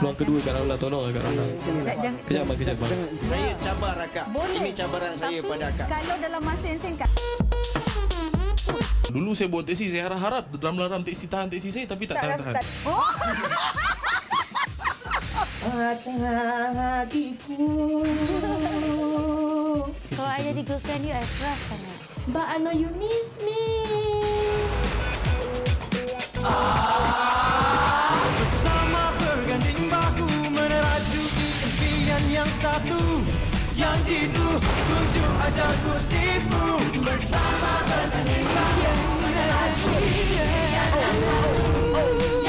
Peluang kedua kat Raula tolong kat Raula. Jangan, jangan. Kejap bang, kejap bang. Saya cabar akak. Boleh. Ini cabaran saya Tapi pada akak. kalau dalam masa yang singkat. Dulu saya bawa teksi, saya harap-harap dalam dalam teksi tahan teksi saya tapi tak tahan-tahan. Oh, Kalau I jadi girlfriend you, I trust sangat. But I know you miss me. Bersama Itu tunjuk aja gosipmu Bersama impian yang satu Yang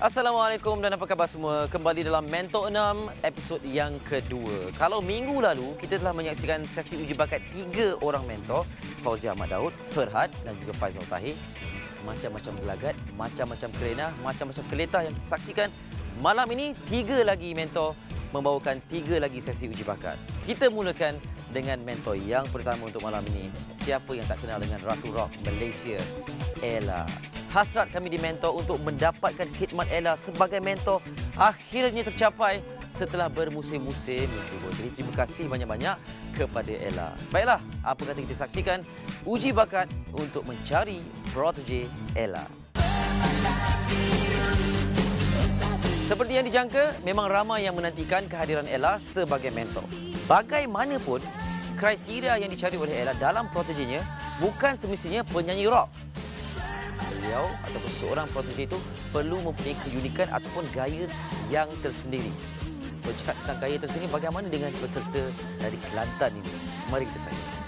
Assalamualaikum dan apa khabar semua? Kembali dalam Mentor 6 episod yang kedua. Kalau minggu lalu kita telah menyaksikan sesi uji bakat tiga orang mentor, Fauzi Ahmad Daud, Ferhad dan juga Faizal Tahir. Macam-macam gelagat, macam-macam kerena, macam-macam keletah yang kita saksikan. Malam ini tiga lagi mentor membawakan tiga lagi sesi uji bakat. Kita mulakan dengan mentor yang pertama untuk malam ini. Siapa yang tak kenal dengan Ratu Rock Malaysia, Ella. Hasrat kami di mentor untuk mendapatkan khidmat Ella sebagai mentor akhirnya tercapai setelah bermusim-musim terima kasih banyak-banyak kepada Ella. Baiklah, apa kata kita saksikan uji bakat untuk mencari protege Ella. Seperti yang dijangka, memang ramai yang menantikan kehadiran Ella sebagai mentor. Bagaimanapun, kriteria yang dicari oleh Ella dalam protegenya bukan semestinya penyanyi rock. Beliau ataupun seorang protege itu perlu mempunyai keunikan ataupun gaya yang tersendiri. Bercakap tentang gaya tersendiri, bagaimana dengan peserta dari Kelantan ini? Mari kita saksikan.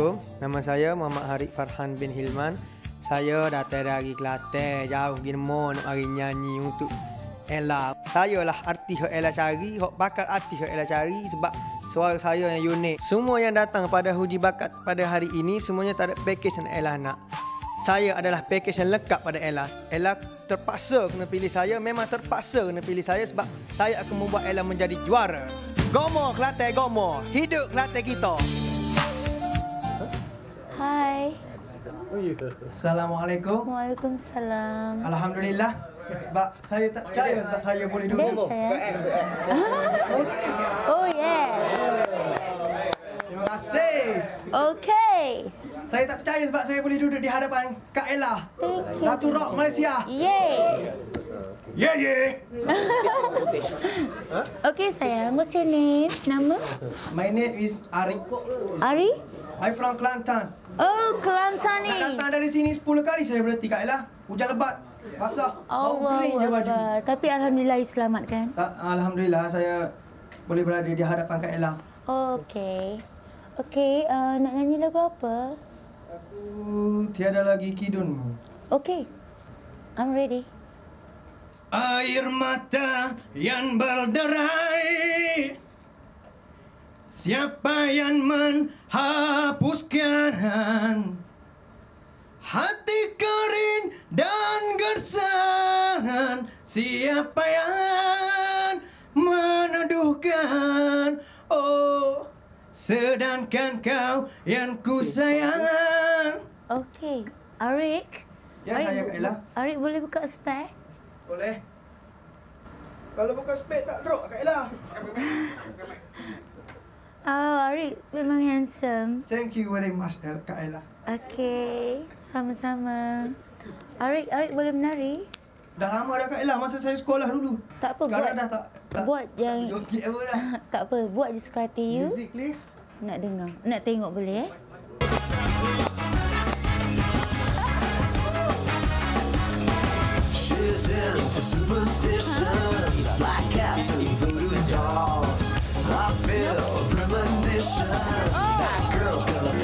Assalamualaikum. Nama saya Muhammad Harif Farhan bin Hilman. Saya datang dari Kelantan, jauh nemo nak mari nyanyi untuk Ella. Saya lah artis yang Ella cari, hok bakat artis yang Ella cari sebab suara saya yang unik. Semua yang datang pada uji bakat pada hari ini semuanya tak ada package yang Ella nak. Saya adalah package yang lengkap pada Ella. Ella terpaksa kena pilih saya, memang terpaksa kena pilih saya sebab saya akan membuat Ella menjadi juara. Gomo Kelantan, gomo. Hidup Kelantan kita. Hai. Assalamualaikum. Waalaikumsalam. Alhamdulillah. Sebab saya tak percaya sebab saya boleh duduk. Best saya. Oh yeah. Terima kasih. Okay. Saya tak percaya sebab saya boleh duduk di hadapan Kak Ella. Thank you. Ratu Rock Malaysia. Yay. Yeah, yeah. Okay sayang, what's your name? Nama? My name is Ari. Ari? I'm from Kelantan. Oh, Kelantan ni. Nak datang dari sini 10 kali saya berhenti Kak Ella. Hujan lebat. Basah. Bau kering je baju. Tapi Alhamdulillah you selamat kan? Tak, Alhamdulillah saya boleh berada di hadapan Kak Ella. Okay. Okay, uh, nak nyanyi lagu apa? Aku tiada lagi kidunmu. Okay. I'm ready. Air mata yang berderai Siapa yang menghapuskan Hati kering dan gersang Siapa yang menuduhkan Oh Sedangkan kau yang ku sayang Okay. Arik. Ya, saya Kak Ella. Arik boleh buka spek? Boleh. Kalau bukan spek tak drop Kak Ella. Oh, Arik memang handsome. Thank you very much Kak Ella. Okay, sama-sama. Arik, Arik boleh menari? Dah lama dah Kak Ella masa saya sekolah dulu. Tak apa, Sekarang buat. dah tak tak Buat yang... joget apa dah. tak apa, buat je suka hati you. Music please. Nak dengar. Nak tengok boleh eh? Into superstitions, black cats and voodoo dolls. I feel a premonition. That girl's gonna.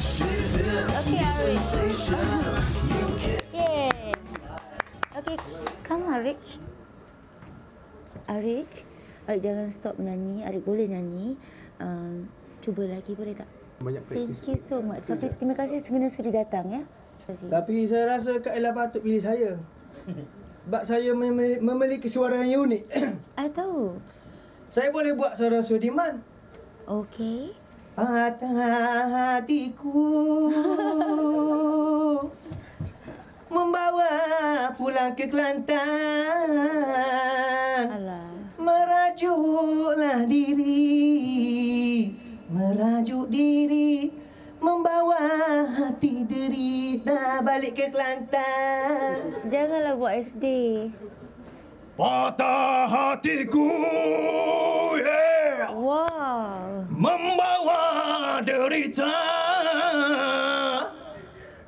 She's into Okay, Arik. sensations. You Arik, come Arik. Arik, Arik jangan stop nyanyi. Arik boleh nyanyi. Um, cuba lagi boleh tak? Banyak Thank you so much. Tapi terima kasih kerana sudi datang ya. Tapi saya rasa Kak Ella patut pilih saya. Sebab saya memiliki, suara yang unik. I tahu. saya boleh buat suara Sudiman. Okay. Patah hatiku Membawa pulang ke Kelantan Alah. Merajuklah diri Merajuk diri Membawa hati derita Balik ke Kelantan Janganlah buat SD. Patah hatiku yeah. Wow. Membawa derita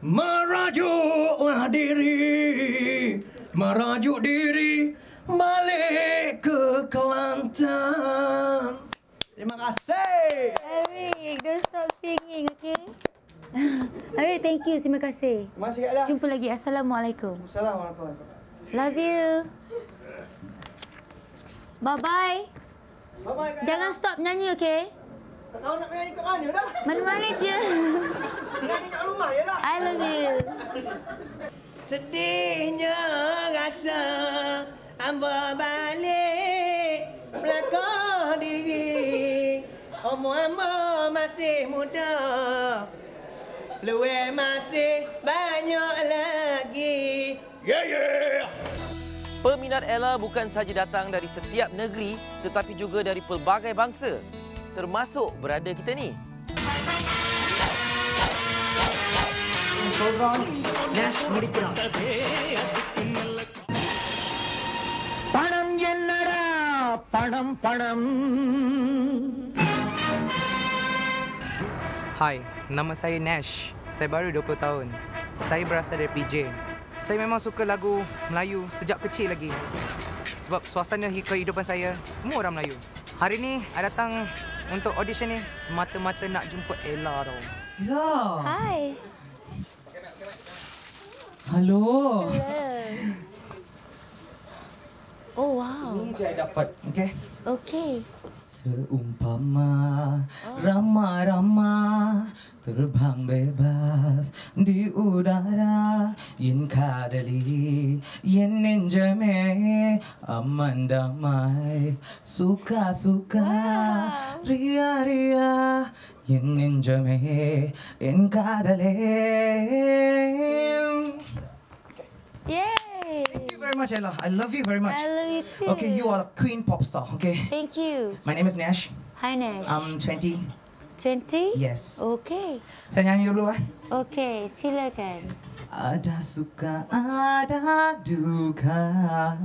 Merajuklah diri Merajuk diri Balik ke Kelantan Terima kasih Arik, don't stop singing, okay? Arik, thank you. Terima kasih. Terima kasih Kak Ella Jumpa lagi. Assalamualaikum. Assalamualaikum Love you. Bye-bye. Bye-bye Kak Ella Jangan stop nyanyi, okay? Tak tahu nak menyanyi kat mana dah Mana-mana je. Menyanyi kat rumah je lah I love you. Sedihnya rasa Hamba balik Belakang Umur hamba masih muda Luar masih banyak lagi Yeah yeah Peminat Ella bukan sahaja datang dari setiap negeri tetapi juga dari pelbagai bangsa. Termasuk berada kita ni. Program Nash Mudikura பணம் என்னடா பணம் பணம் Hai, nama saya Nash. Saya baru 20 tahun. Saya berasal dari PJ. Saya memang suka lagu Melayu sejak kecil lagi. Sebab suasana hi- kehidupan saya semua orang Melayu. Hari ni saya datang untuk audition ni semata-mata nak jumpa Ella tau. Ella Hi. Halo. Hello. Oh, wow. Ni je saya dapat, Okey. Seumpama ramah-ramah terbang bebas di udara Yen kadali, yen nenjame aman damai Suka-suka, ria-ria என் நெஞ்சமே என் காதலே ஏ Thank you very much Ella I love you very much I love you too. Okay you are a queen pop star okay Thank you. My name is Nash Hi, Nash. I'm 20 20? Yes Okay. Saya nyanyi dulu eh. Okay, silakan. Ada suka, ada duka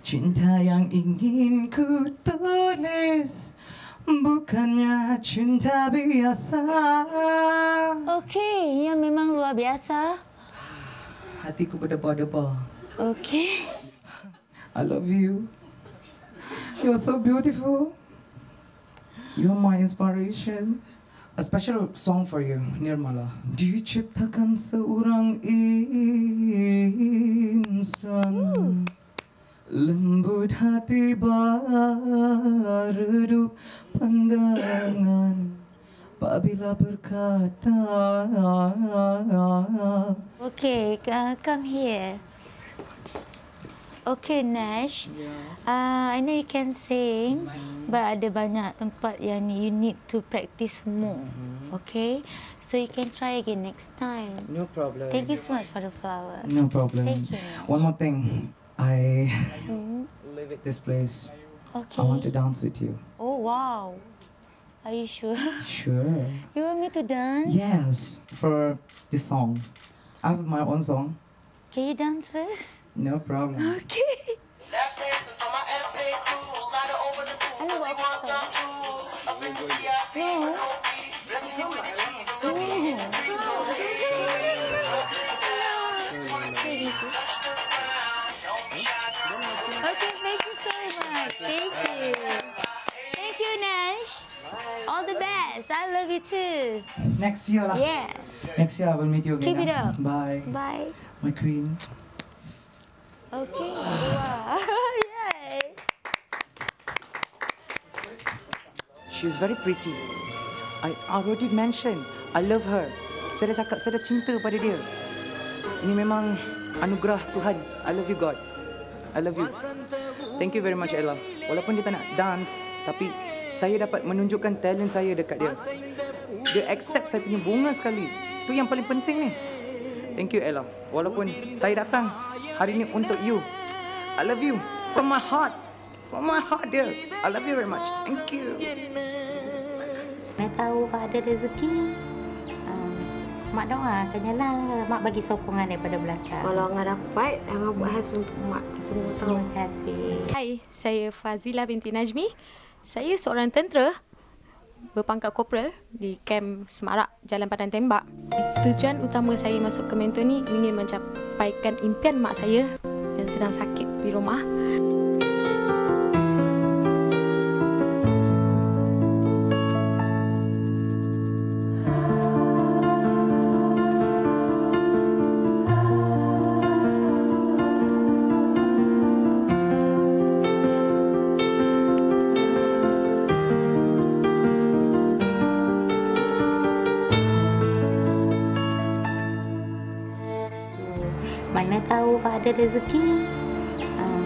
Cinta yang ingin ku tulis Bukannya cinta biasa Okay, yang memang luar biasa. Hatiku berdebar-debar Okay. I love you. You're so beautiful. You're my inspiration. A special song for you, Nirmala. Diciptakan seorang insan? Lembut hati beredup pandangan Apabila berkata Okay, uh, come here. Okay, Nash. Uh, I know you can sing, but ada banyak tempat yang you need to practice more. Okay? So you can try again next time. No problem Thank you so much for the flower. No problem Thank you, Nash. One more thing I Mhm. live at this place Okay. I want to dance with you Oh, wow. Are you sure? Sure you want me to dance? Yes, for this song. I have my own song. Can you dance first? No problem. Okay. I know what song. No. Okay, thank you so much. Thank you. Thank you, Nash. All the best. I love you too. Next year lah. Yeah. Next year I will meet you again. Keep it up. Bye. Bye. My queen. Okay. Wow. Yay. She's very pretty. I already mentioned, I love her. Saya dah cakap, saya dah cinta pada dia. Ini memang anugerah Tuhan. I love you, God. I love you. Thank you very much, Ella. Walaupun dia tak nak dance, tapi saya dapat menunjukkan talent saya dekat dia. Dia accept saya punya bunga sekali. Itu yang paling penting ni. Thank you, Ella. Walaupun saya datang hari ini untuk you. I love you from my heart. From my heart, dear. I love you very much. Thank you. Nak tahu Pak ada rezeki um, Mak doakan lah Mak bagi sokongan daripada belakang Kalau Angah dapat, Angah buat khas untuk mak semua tahu. Terima kasih Hai, saya Fazila binti Najmi. Saya seorang tentera berpangkat korporal di kem Semarak, Jalan Padan Tembak. Tujuan utama saya masuk ke mentor ni ingin mencapaikan impian mak saya yang sedang sakit di rumah. Ada rezeki um,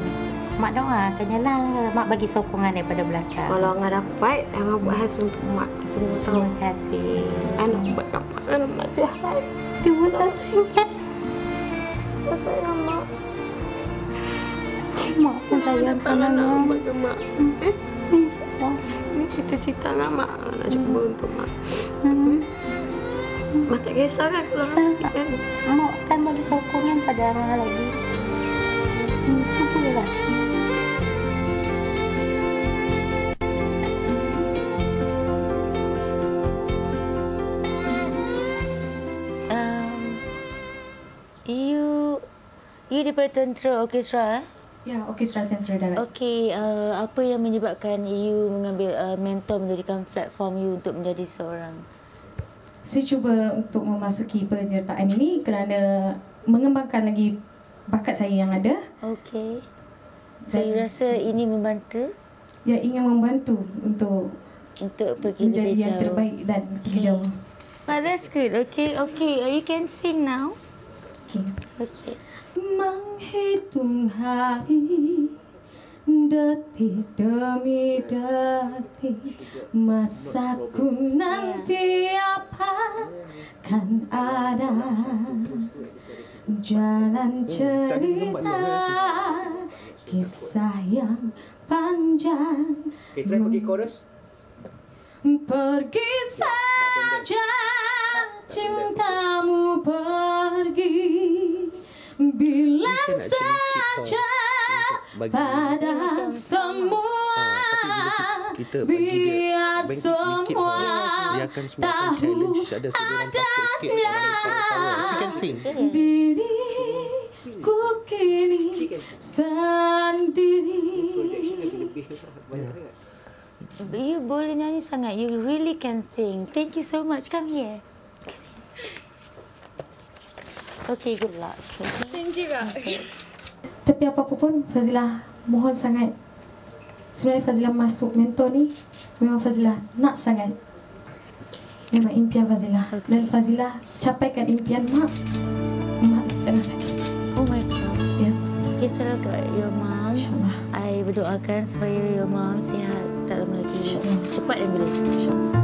Mak doakan lah Mak bagi sokongan daripada belakang Kalau Angah dapat, Angah buat khas untuk mak semua tahu. Terima kasih Anak buat mak, anak mak sihat. Terima kasih. Terima sayang mak. Mak pun sayang Anak nak sangat buat ke mak. Eh? Ini cita-cita lah mak. Nak cuba untuk mak. Hmm. Mak tak kisah kan kalau kan. Mak akan bagi sokongan pada Angah lagi Um, you you daripada tentera orkestra eh? Ya, orkestra tentera darat. Okey, uh, apa yang menyebabkan you mengambil uh, mentor menjadikan platform you untuk menjadi seorang Saya cuba untuk memasuki penyertaan ini kerana mengembangkan lagi bakat saya yang ada Okey. So, Dan- rasa ini membantu yang ingin membantu untuk untuk pergi menjadi lebih yang terbaik dan pergi jauh. Oh, that's good. Okay, okay. You can sing now. Okay. Okay. Menghitung hari detik demi detik masaku nanti apa kan ada jalan cerita kisah yang panjang. Okay, try pergi chorus. Pergi saja cintamu pergi. Bilang saja pada semua Biar semua tahu adanya Diriku kini sendiri You boleh nyanyi sangat. You really can sing. Thank you so much. Come here. Okay, good luck. Okay. Thank you, Kak. Tapi apa pun, Fazilah mohon sangat. Sebenarnya Fazilah masuk mentor ni, memang Fazilah nak sangat. Memang impian Fazilah. Dan Fazilah capaikan impian mak. Mak tengah sakit. Oh my God. Ya. Salam ke your mom. InsyaAllah. I berdoakan supaya your mom sihat tak lama lagi. InsyaAllah. Cepat dan bila. Mak,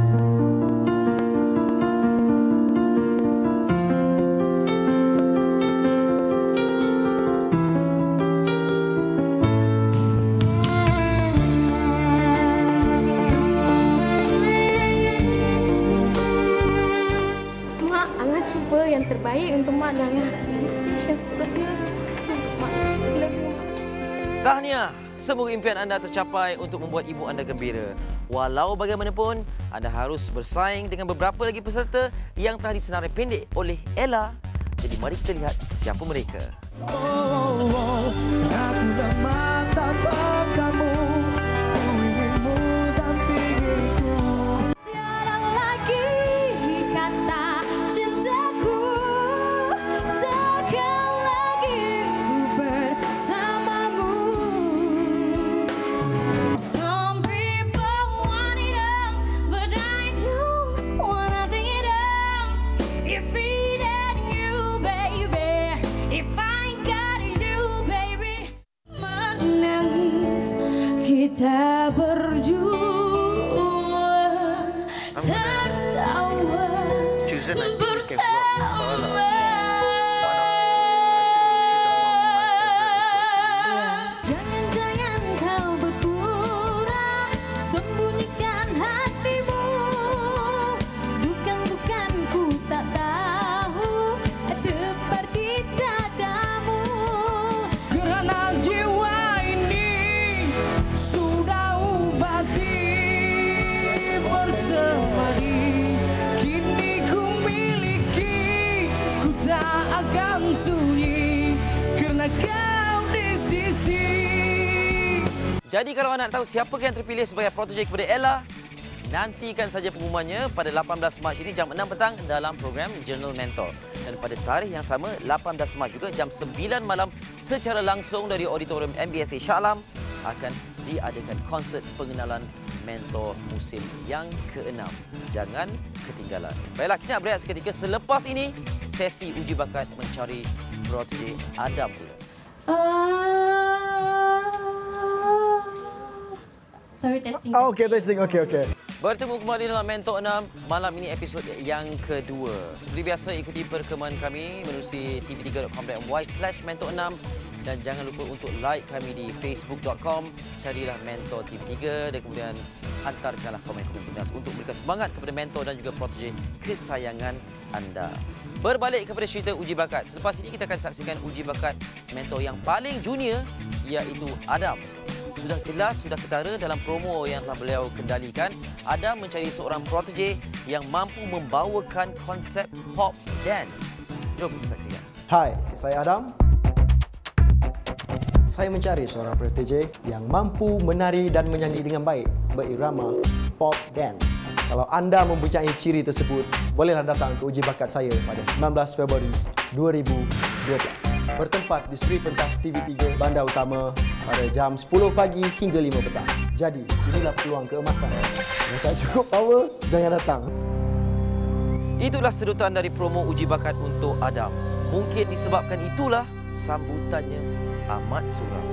Tahniah! Semoga impian anda tercapai untuk membuat ibu anda gembira. Walau bagaimanapun, anda harus bersaing dengan beberapa lagi peserta yang telah disenarai pendek oleh Ella. Jadi mari kita lihat siapa mereka. Oh, oh, anda nak tahu siapa yang terpilih sebagai protege kepada Ella, nantikan saja pengumumannya pada 18 Mac ini jam 6 petang dalam program Journal Mentor. Dan pada tarikh yang sama, 18 Mac juga jam 9 malam secara langsung dari Auditorium MBSA Shah Alam akan diadakan konsert pengenalan mentor musim yang ke-6. Jangan ketinggalan. Baiklah, kita nak berehat seketika. Selepas ini, sesi uji bakat mencari protege Adam pula. Sorry, testing. Oh, okay, testing. Okay, okay. Bertemu kembali dalam Mentor 6 malam ini episod yang kedua. Seperti biasa ikuti perkembangan kami menerusi tv3.com.my slash mentor 6 dan jangan lupa untuk like kami di facebook.com carilah Mentor TV3 dan kemudian hantarkanlah komen-komen pindas untuk memberikan semangat kepada mentor dan juga protege kesayangan anda. Berbalik kepada cerita uji bakat. Selepas ini kita akan saksikan uji bakat mentor yang paling junior iaitu Adam. Sudah jelas, sudah ketara dalam promo yang telah beliau kendalikan. Adam mencari seorang protege yang mampu membawakan konsep pop dance. Jom kita saksikan. Hai, saya Adam. Saya mencari seorang protege yang mampu menari dan menyanyi dengan baik berirama pop dance. Kalau anda mempunyai ciri tersebut, bolehlah datang ke uji bakat saya pada 19 Februari 2012. Bertempat di Sri Pentas TV3 Bandar Utama pada jam 10 pagi hingga 5 petang. Jadi, inilah peluang keemasan. Kalau tak cukup power, jangan datang. Itulah sedutan dari promo uji bakat untuk Adam. Mungkin disebabkan itulah sambutannya amat suram.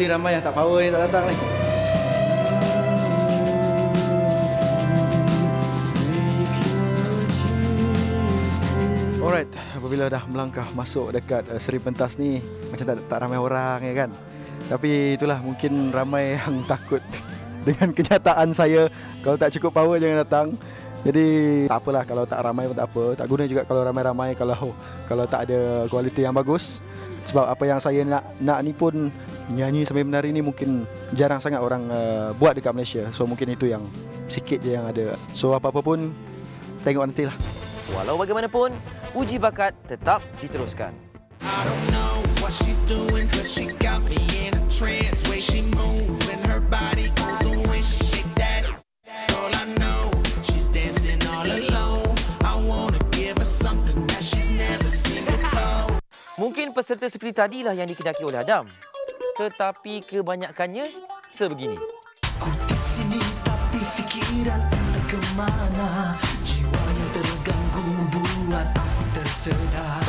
Mesti ramai yang tak power ni tak datang ni. Alright, apabila dah melangkah masuk dekat uh, Seri Pentas ni macam tak, tak ramai orang ya kan. Tapi itulah mungkin ramai yang takut dengan kenyataan saya kalau tak cukup power jangan datang. Jadi tak apalah kalau tak ramai pun tak apa. Tak guna juga kalau ramai-ramai kalau kalau tak ada kualiti yang bagus. Sebab apa yang saya nak nak ni pun nyanyi sambil menari ni mungkin jarang sangat orang uh, buat dekat Malaysia. So mungkin itu yang sikit je yang ada. So apa-apa pun tengok nantilah. Walau bagaimanapun, uji bakat tetap diteruskan. what she doing Cause she got me in a trance Way she move and her body All the way she shake that All I know She's dancing all alone I wanna give her something That she's never seen before Mungkin peserta seperti tadilah yang dikendaki oleh Adam. Tetapi kebanyakannya sebegini. Di sini tapi fikiran entah kemana Jiwa yang terganggu buat aku tersedar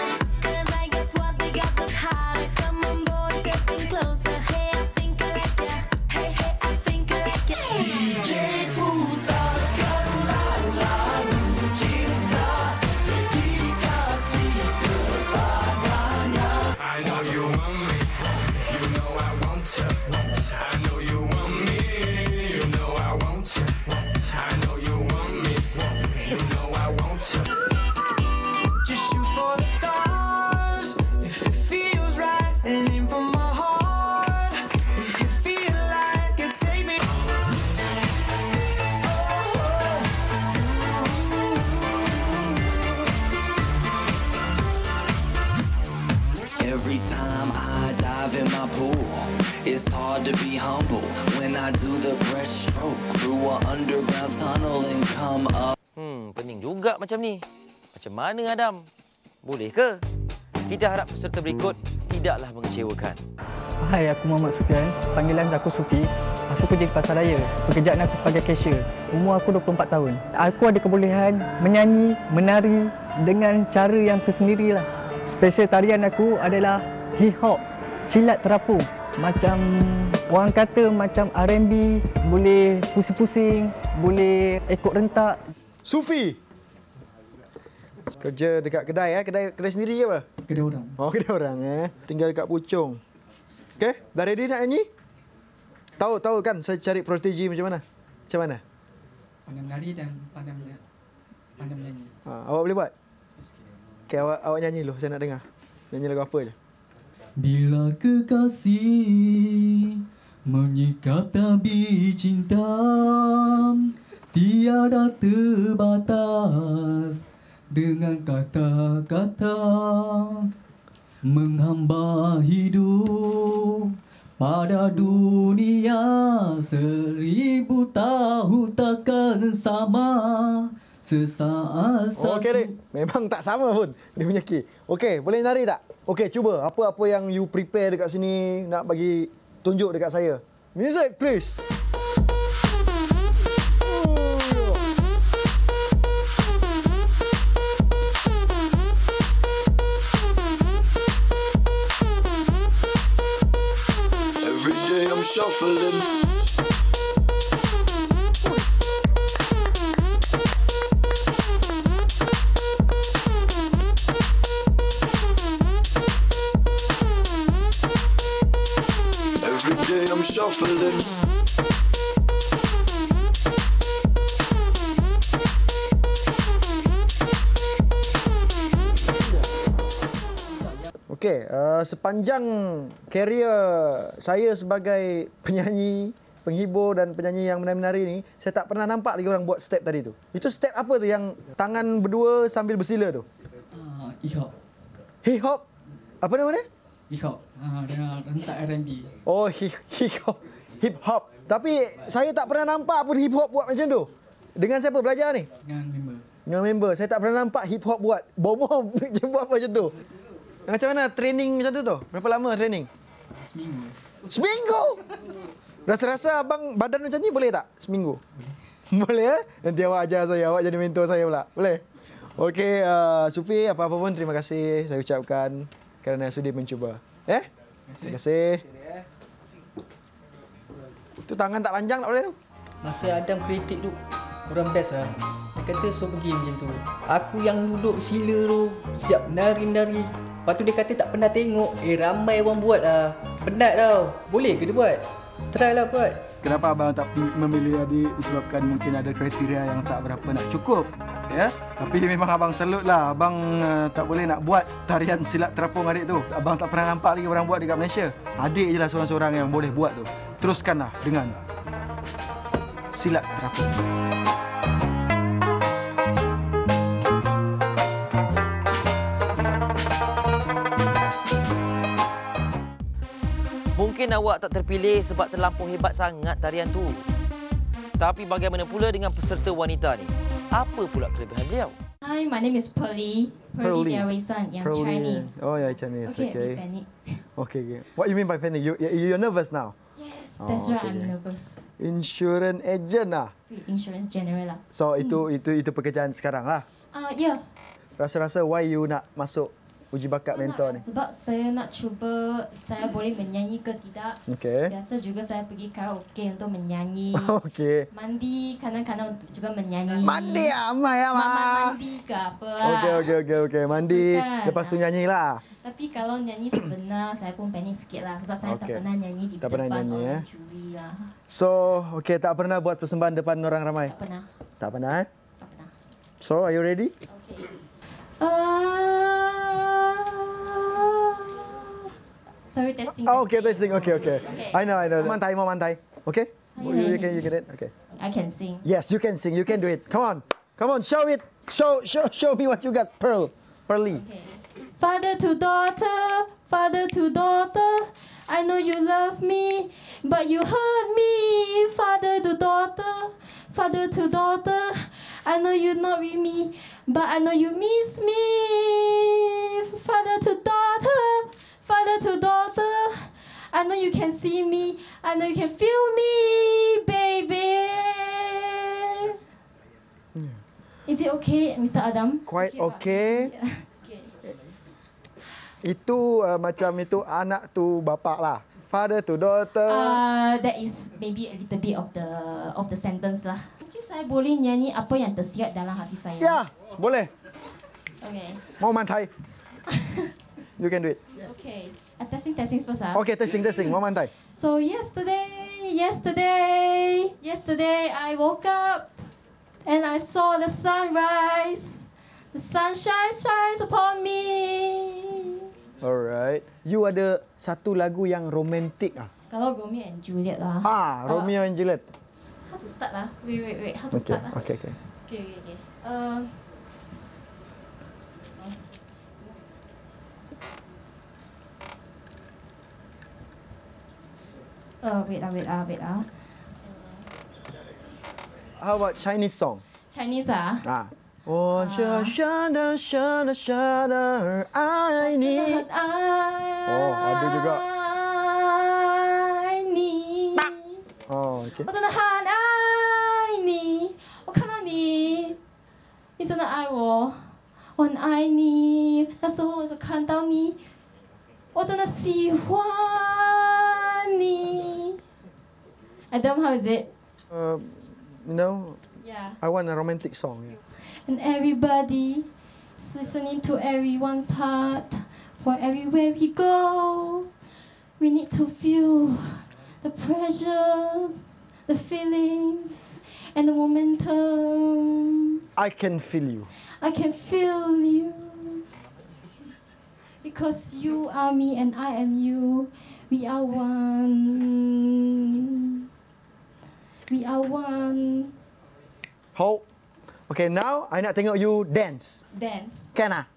be humble when I do the breaststroke through an underground tunnel and come up. Hmm, pening juga macam ni. Macam mana Adam? Boleh ke? Kita harap peserta berikut tidaklah mengecewakan. Hai, aku Muhammad Sufian. Panggilan aku Sufi. Aku kerja di pasar raya. Pekerjaan aku sebagai cashier. Umur aku 24 tahun. Aku ada kebolehan menyanyi, menari dengan cara yang tersendiri lah. Special tarian aku adalah hip hop, silat terapung. Macam orang kata macam R&B, boleh pusing-pusing, boleh ekor rentak. Sufi. Kerja dekat kedai eh? Kedai kedai sendiri ke apa? Kedai orang. Oh, kedai orang eh. Tinggal dekat Puchong. Okey, dah ready nak nyanyi? Tahu tahu kan saya cari strategi macam mana? Macam mana? Pandai menari dan pandai menyanyi. Pandai menyanyi. Ha, awak boleh buat? Okey, awak awak nyanyi dulu. Saya nak dengar. Nyanyi lagu apa je? Bila kekasih menyikat tabi cinta Tiada terbatas dengan kata-kata Menghamba hidup pada dunia Seribu tahun takkan sama Sesaat Okey, Rik. Memang tak sama pun dia punya key. Okey, boleh nari tak? Okey, cuba. Apa-apa yang you prepare dekat sini nak bagi tunjuk dekat saya. Music, please. Shuffling. Shuffling. Okey, uh, sepanjang karier saya sebagai penyanyi, penghibur dan penyanyi yang menari-menari ni, saya tak pernah nampak lagi orang buat step tadi tu. Itu step apa tu yang tangan berdua sambil bersila tu? Uh, hip-hop. Hip hop? Apa nama dia? Hip-hop. Uh, dengan rentak R&B. Oh, hip hip hop. Hip hop. Tapi saya tak pernah nampak pun hip hop buat macam tu. Dengan siapa belajar ni? Dengan member. Dengan member. Saya tak pernah nampak hip hop buat. Bomo dia buat macam tu. Macam mana training macam tu tu? Berapa lama training? Seminggu. Seminggu? Rasa-rasa abang badan macam ni boleh tak? Seminggu? Boleh. boleh eh? Nanti awak ajar saya. Awak jadi mentor saya pula. Boleh? Okey, uh, Sufi, apa-apa pun terima kasih saya ucapkan kerana sudi mencuba. Eh? Terima kasih. Tu tangan tak panjang tak boleh tu. Masa Adam kritik tu Orang best lah Dia kata so pergi macam tu Aku yang duduk sila tu Siap nari-nari Lepas tu dia kata tak pernah tengok Eh ramai orang buat lah Penat tau Boleh ke dia buat? Try lah buat Kenapa abang tak memilih adik disebabkan mungkin ada kriteria yang tak berapa nak cukup ya? Tapi memang abang salut lah. Abang uh, tak boleh nak buat tarian silat terapung adik tu. Abang tak pernah nampak lagi orang buat dekat Malaysia. Adik je lah seorang-seorang yang boleh buat tu. Teruskanlah dengan silat terapung Mungkin awak tak terpilih sebab terlampau hebat sangat tarian tu. Tapi bagaimana pula dengan peserta wanita ni? Apa pula kelebihan beliau? Hi, my name is Pearly. Pearly Diawisan, yang Pearly. Chinese. Oh, yeah, Chinese. Okay, Okay. panic. Okay, okay. What you mean by panic? You, you- you're nervous now? Yes, Oh, that's right. okay, I'm nervous. Insurance agent lah. Insurance general lah. So, itu itu itu pekerjaan sekarang lah. Ah, uh, yeah. Rasa-rasa why you nak masuk uji bakat mentor ni? Sebab saya nak cuba saya boleh menyanyi ke tidak. Okay. Biasa juga saya pergi karaoke untuk menyanyi. Okay. Mandi kadang-kadang juga menyanyi. Mandi ah, Amai Ma. Mama mandi ke apa lah. Okey, okey, okey, okey. Mandi, Sukan, lepas tu nyanyi lah. Tapi kalau nyanyi sebenar, saya pun panik sikit lah. Sebab saya tak Okey. pernah nyanyi di Tak pernah depan nyanyi, orang eh? juri lah. So, okey, tak pernah buat persembahan depan orang ramai? Tak pernah. Tak pernah, eh? So, are you ready? Sorry, testing. Oh, okay, testing. Okay, okay. Okay. I know, I know. Mantai, mau mantai. Okay? You, you can, you get it? Okay. I can sing. Yes, you can sing. You can do it. Come on. Come on, show it. Show, show, show me what you got, Pearl. Pearly. Father to daughter, father to daughter. I know you love me, but you hurt me. Father to daughter, father to daughter. I know you're not with me, but I know you miss me. Father to daughter, father to daughter. I know you can see me. I know you can feel me, baby. Is it okay, Mr. Adam? Quite okay. Itu uh, macam itu anak tu bapak lah. Father to daughter. Uh, that is maybe a little bit of the of the sentence lah. Mungkin saya boleh nyanyi apa yang tersirat dalam hati saya. Ya, boleh. Okay. Muhammad Thai. you can do it. Okay. Uh, testing, testing first. Ah. Okay, testing, testing. Muhammad Thai. So yesterday, yesterday, yesterday I woke up and I saw the sunrise. The sunshine shines upon me. Alright. You ada satu lagu yang romantik ah. Kalau Romeo and Juliet lah. Ah, Romeo and Juliet. How to start lah? Wait, wait, wait. How to Okay, start lah? okay, okay. Okay, okay, okay. Um, Uh, wait ah, wait ah, wait ah. How about Chinese song? Chinese ah. Ah. 我这真的真的真的爱你。Oh, ada juga. 爱你，Oh, okay. 我真的很爱你。我看到你，你真的爱我，我很爱你。那时候我是看到你，我真的喜欢你。Adam, how is it? Uh, you know, Yeah. I want a romantic song. Yeah. And everybody is listening to everyone's heart. For everywhere we go, we need to feel the pressures, the feelings, and the momentum. I can feel you. I can feel you. Because you are me and I am you. We are one. We are one. Hold. Okay, now I nak tengok you dance. Dance. Can ah?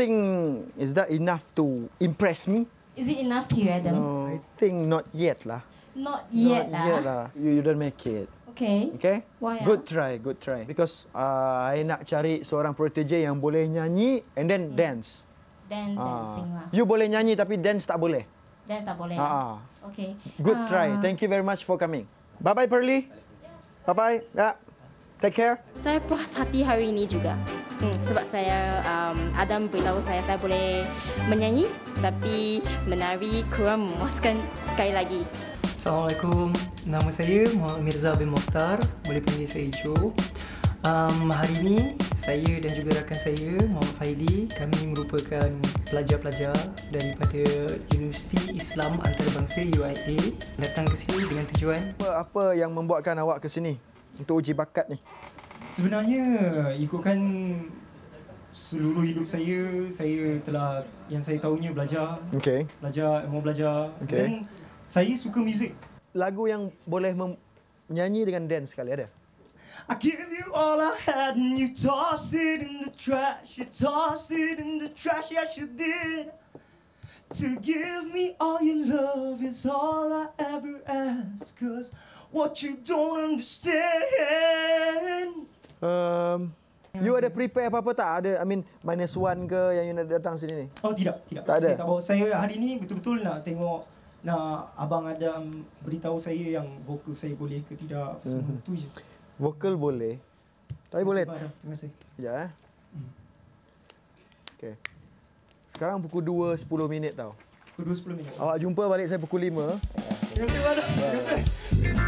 Think is that enough to impress me? Is it enough to you, Adam? No, I think not yet lah. Not yet, Not yet ah. lah. You, you don't make it. Okay. Okay? Why, ah? Good try, good try. Because uh, I nak cari seorang protege yang boleh nyanyi and then dance. Dance and Ah. sing lah. You boleh nyanyi tapi dance tak boleh. Dance tak boleh. Ah, ah. Okay. Good try. Ah. Thank you very much for coming. Bye bye Pearly. Bye bye. Yeah. Take care. Saya puas hati hari ini juga. Hmm, sebab saya um, Adam beritahu saya saya boleh menyanyi tapi menari kurang memuaskan sekali lagi. Assalamualaikum. Nama saya Muhammad Mirza bin Mokhtar. Boleh panggil saya Ijo. Um, hari ini saya dan juga rakan saya Muhammad Faidi kami merupakan pelajar-pelajar daripada Universiti Islam Antarabangsa UIA datang ke sini dengan tujuan Apa, apa yang membuatkan awak ke sini untuk uji bakat ni? Sebenarnya ikutkan seluruh hidup saya, saya telah yang saya tahunya belajar, Okay. belajar, mau belajar Okay. dan saya suka muzik. Lagu yang boleh mem- menyanyi dengan dance sekali ada? I give you all I had and you tossed it in the trash. You tossed it in the trash, yes you did. To give me all your love is all I ever ask. Cause what you don't understand. Um, you ada prepare apa-apa tak? Ada, I mean, minus one ke yang you nak datang sini ni? Oh tidak, tidak. Tak ada? Saya tak bawa. Saya hari ini betul-betul nak tengok nak abang Adam beritahu saya yang vokal saya boleh ke tidak. Semua Mhm. tu je. Vokal boleh. Tapi boleh. Adam. Terima kasih. Sekejap eh. Okay. Sekarang pukul 2, 10 minit tau. Pukul 2, 10 minit. Awak jumpa balik saya pukul 5. Terima kasih, Abang Adam. Terima kasih.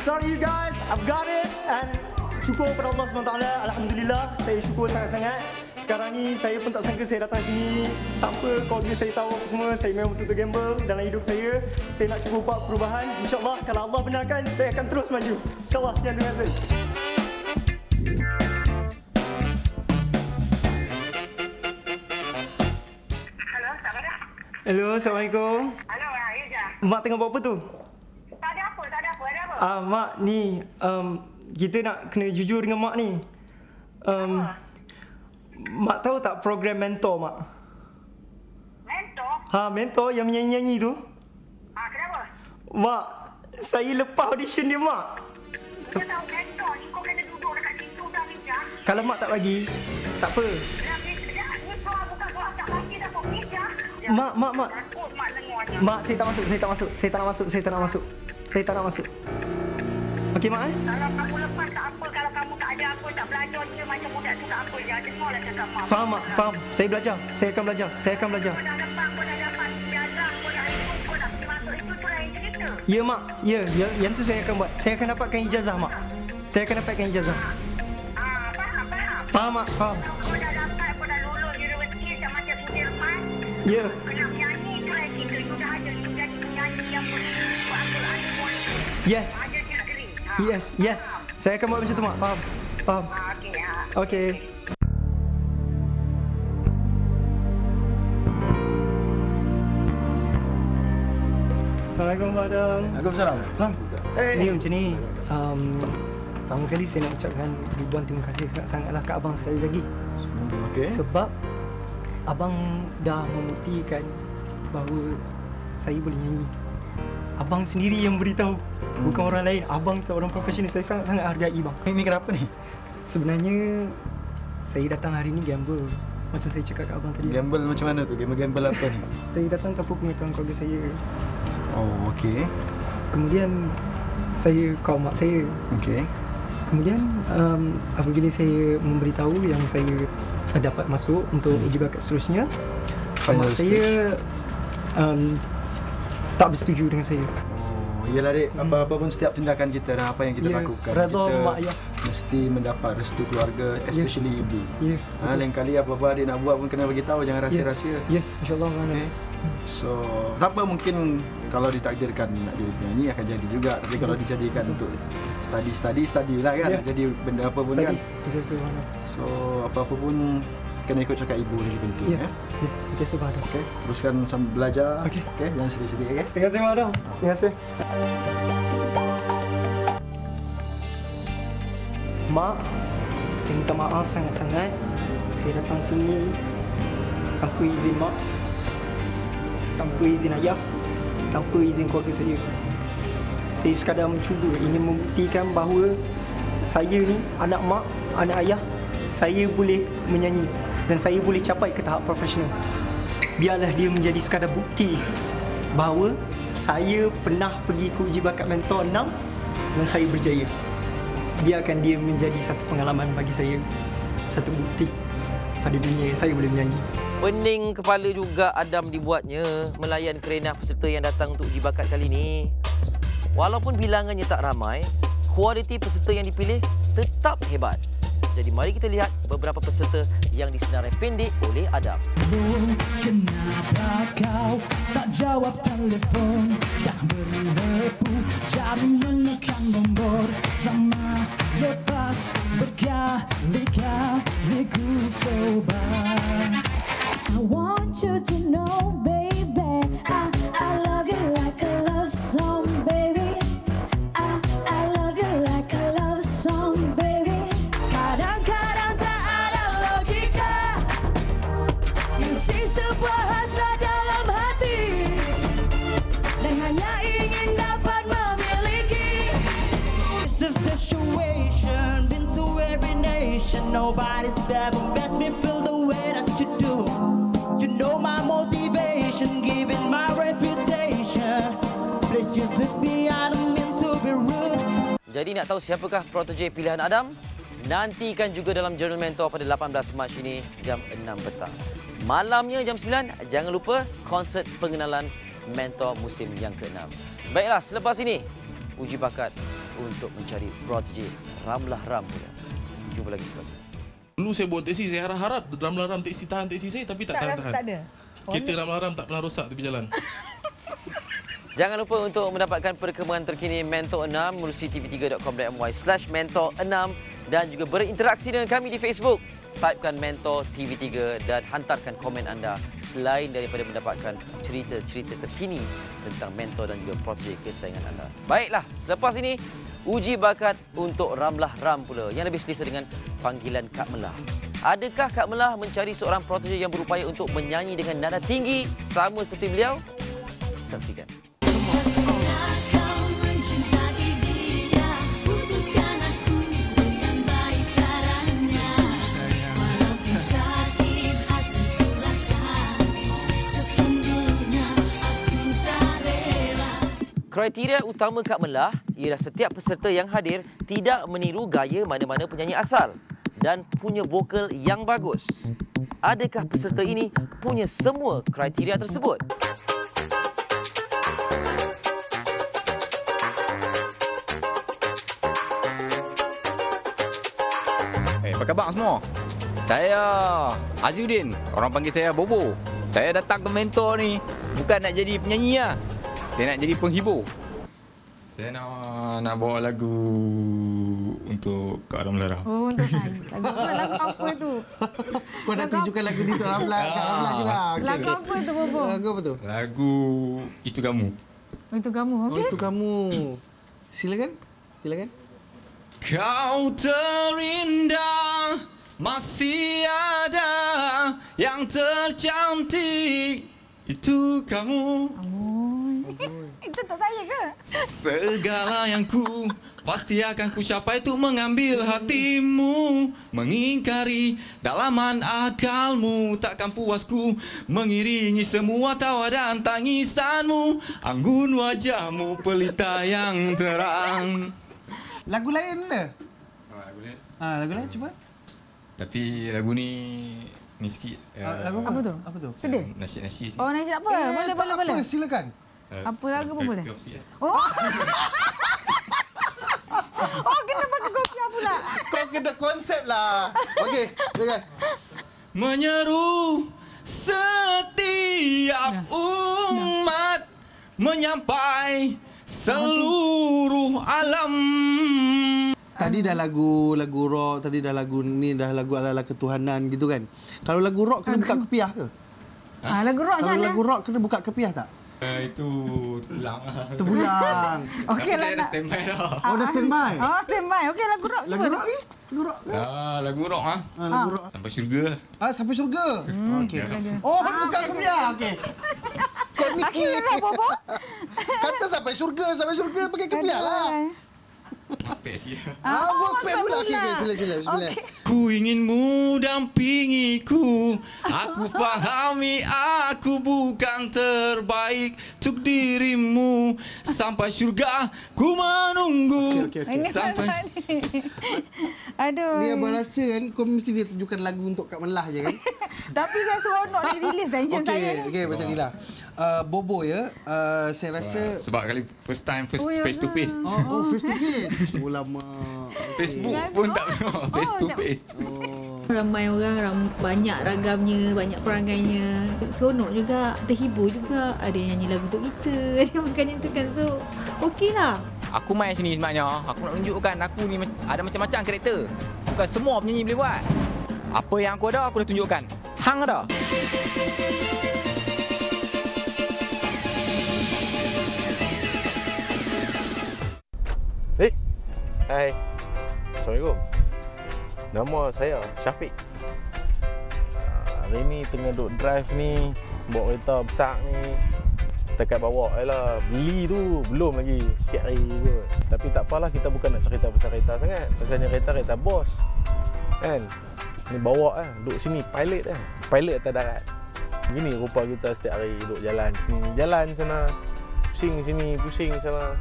Sorry you guys, I've got it and syukur kepada Allah SWT. Alhamdulillah, saya syukur sangat-sangat. Sekarang ni saya pun tak sangka saya datang sini tanpa keluarga saya tahu apa semua. Saya memang betul-betul gamble dalam hidup saya. Saya nak cuba buat perubahan. InsyaAllah kalau Allah benarkan, saya akan terus maju. InsyaAllah, sekian terima kasih. Hello, Assalamualaikum. Hello, ya. Mak tengah buat apa tu? Tak ada apa, tak ada apa, ada apa? Ah, mak ni um, kita nak kena jujur dengan mak ni. Um, mak tahu tak program mentor mak? Mentor? Ha, mentor yang menyanyi-nyanyi tu. Ha, kenapa? Mak, saya lepas audition dia mak. Kau tahu mentor ni kau kena duduk dekat situ dah meja. Kalau mak tak bagi, tak apa. Mak, mak, mak. Mak, saya tak masuk, saya tak masuk. Saya tak nak masuk, saya tak nak masuk. Saya tak nak masuk. Okey, mak eh? Kalau kamu lepas tak apa, kalau kamu tak ada apa, tak belajar je macam budak tu tak apa je. Dengarlah cakap mak. Faham mak, faham. Saya belajar. Saya akan belajar. Saya akan belajar. Kau dah lepas, kau dah dapat ijazah, kau dah ikut, kau dah pergi masuk itu tu lain cerita. Ya mak, ya, ya, yang tu saya akan buat. Saya akan dapatkan ijazah mak. Saya akan dapatkan ijazah. Faham mak, faham. Kau dah dapat, kau dah lulus universiti macam macam Sudirman. Ya. Kena menyanyi tu lain cerita. You dah ada, you jadi penyanyi yang boleh Yes. Yes, yes. Saya akan buat macam tu mak. Faham. Faham. Okey. Assalamualaikum Madam. Waalaikumsalam. Bang, ni macam ni. Um, pertama sekali saya nak ucapkan ribuan terima kasih sangat-sangatlah ke abang sekali lagi. Okey. Sebab abang dah membuktikan bahawa saya boleh nyanyi. Abang sendiri yang beritahu. Bukan orang lain. Abang seorang profesional. Saya sangat-sangat hargai bang. Ini kenapa ni? Sebenarnya saya datang hari ni gamble. Macam saya cakap kat abang tadi. Gamble macam mana tu? Gamble-gamble apa ni? Saya datang tanpa pengetahuan keluarga saya. Oh, okey. Kemudian saya call mak saya. Okey. Kemudian um, apabila saya memberitahu yang saya dapat masuk untuk uji bakat seterusnya, Final mak saya um, tak bersetuju dengan saya. Oh, Yelah dek, apa-apa pun setiap tindakan kita dan apa yang kita Ya, lakukan redha Kita mak ayah. mesti mendapat restu keluarga, especially ibu. Ya, ha, Lain kali apa-apa adik nak buat pun kena bagi tahu, jangan rahsia-rahsia. Ya, insyaAllah okay. So, tak apa mungkin kalau ditakdirkan nak jadi penyanyi akan jadi juga. Tapi kalau dijadikan untuk study-study, study lah kan. Ya. Jadi benda apa pun Study. kan. So, apa-apa pun kena ikut cakap ibu lagi penting Ya, ya. ya sentiasa berharap. Okay, teruskan sambil belajar Okey. okay, jangan sedih-sedih okay? Terima kasih Madam. Terima kasih. Mak, saya minta maaf sangat-sangat. Saya datang sini tanpa izin mak, tanpa izin ayah, tanpa izin keluarga saya. Saya sekadar mencuba ingin membuktikan bahawa saya ni anak mak, anak ayah, saya boleh menyanyi dan saya boleh capai ke tahap profesional. Biarlah dia menjadi sekadar bukti bahawa saya pernah pergi ke uji bakat mentor 6 dan saya berjaya. Biarkan dia menjadi satu pengalaman bagi saya, satu bukti pada dunia saya boleh menyanyi. Pening kepala juga Adam dibuatnya melayan kerenah peserta yang datang untuk uji bakat kali ini. Walaupun bilangannya tak ramai, kualiti peserta yang dipilih tetap hebat. Jadi mari kita lihat beberapa peserta yang disenarai pendek oleh Adam. Kenapa kau tak jawab telefon? Dah berlepu jari menekan nombor. Sama lepas berkali-kali ku coba. I want you to know baby I, I love Jadi nak tahu siapakah protege pilihan Adam? Nantikan juga dalam Jurnal Mentor pada 18 Mac ini jam 6 petang. Malamnya jam 9, jangan lupa konsert pengenalan Mentor musim yang ke-6. Baiklah, selepas ini uji bakat untuk mencari protege Ramlah Ram pula. Jumpa lagi selepas ini. Dulu saya bawa teksi, saya harap-harap drum laram teksi tahan teksi saya tapi tak tahan-tahan. Tak ada. Kereta ram laram tak pernah rosak tepi jalan. Jangan lupa untuk mendapatkan perkembangan terkini Mentor 6 melalui tv3.com.my slash mentor 6 dan juga berinteraksi dengan kami di Facebook. Typekan Mentor TV3 dan hantarkan komen anda selain daripada mendapatkan cerita-cerita terkini tentang mentor dan juga protege kesayangan anda. Baiklah, selepas ini uji bakat untuk Ramlah Ram pula yang lebih selesa dengan panggilan Kak Melah. Adakah Kak Melah mencari seorang protege yang berupaya untuk menyanyi dengan nada tinggi sama seperti beliau? Saksikan. Kriteria utama Kak Melah ialah setiap peserta yang hadir tidak meniru gaya mana-mana penyanyi asal dan punya vokal yang bagus. Adakah peserta ini punya semua kriteria tersebut? Eh, apa khabar semua? Saya Azudin, orang panggil saya Bobo. Saya datang ke mentor ni bukan nak jadi penyanyi lah. Saya nak jadi penghibur. Saya nak nak bawa lagu untuk Kak Ramla Ram. Oh, untuk saya. Lagu, lagu apa tu? Kau nak tunjukkan lagu ni untuk Ramla, Kak Ramla je lah. Okey. Lagu apa tu, Bobo? Lagu apa tu? Lagu Itu Kamu. Oh, itu kamu, Oh, okey? itu kamu. Silakan. Silakan. Kau terindah masih ada yang tercantik itu kamu. Itu untuk saya ke? Segala yang ku pasti akan ku capai tu mengambil hatimu Mengingkari dalaman akalmu Takkan puasku mengiringi semua tawa dan tangisanmu Anggun wajahmu pelita yang terang Lagu lain ada? Oh, lagu lain. Ha, lagu lain cuba. Tapi lagu ni ni sikit Ah, lagu apa? Apa tu? Apa tu? Sedih? Nasyid-nasyid Oh, nasi apa? Eh, boleh, tak boleh, apa, boleh. Silakan. Apa lagu pun boleh? Eh. Oh. oh, kena pakai kopiah pula. Kau kena konsep lah. Okey, silakan. Menyeru setiap umat menyampai seluruh alam. Tadi dah lagu lagu rock, tadi dah lagu ni dah lagu ala-ala ketuhanan gitu kan. Kalau lagu rock kena buka kepiah ke? Ah, lagu rock Kalau macam mana? lagu rock kena buka kepiah tak? Uh, itu terpulang. Terpulang. Okey Tapi lah saya dah nak- standby dah. Oh, dah standby. Oh, standby. Okey, lagu rock. Lagu rock ni? Lagu rock. Ah, lagu rock ah. Ah, lagu rock. Sampai syurga. Ah, sampai syurga. Hmm, Okey. Oh, buka kepiah. Okey. Kau ni Akhirlah, Bobo. Kata sampai syurga, sampai syurga pakai kepiah lah. Ah, bos spek spek pula. Okey, okey, sila sila. Bismillah. Ku inginmu dampingiku Aku fahami aku bukan terbaik Untuk dirimu Sampai syurga ku menunggu Okey, okey, okey. Sampai Aduh. Ni abang rasa kan kau mesti dia tunjukkan lagu untuk Kak Melah je kan? Tapi saya seronok dia release dah encik Okey, saya ni. okey macam ni lah. Uh, Bobo ya, uh, saya rasa Sebab kali first time first Oh, ya face to face Oh, oh face to face. Oh lama. Facebook pun tak pernah face to face Ramai orang, ram, banyak ragamnya, banyak perangainya. Seronok juga, terhibur juga. Ada yang nyanyi lagu untuk kita, ada yang makan yang tu kan. So, okey lah. Aku main sini sebenarnya. Aku nak tunjukkan aku ni ada macam-macam karakter. Bukan semua penyanyi boleh buat. Apa yang aku ada, aku dah tunjukkan. Hang ada. Hai. Assalamualaikum. Nama saya Syafiq. Ah, Hari ni tengah duk drive ni, bawa kereta besar ni. Setakat bawa je lah. Beli tu belum lagi sikit hari kot. Tapi tak apalah, kita bukan nak cerita pasal kereta sangat. Pasal ni kereta, kereta bos. Kan? Ni bawa lah, duduk sini, pilot lah. Pilot atas darat. Gini rupa kita setiap hari duduk jalan sini, jalan sana. Pusing sini, pusing sana.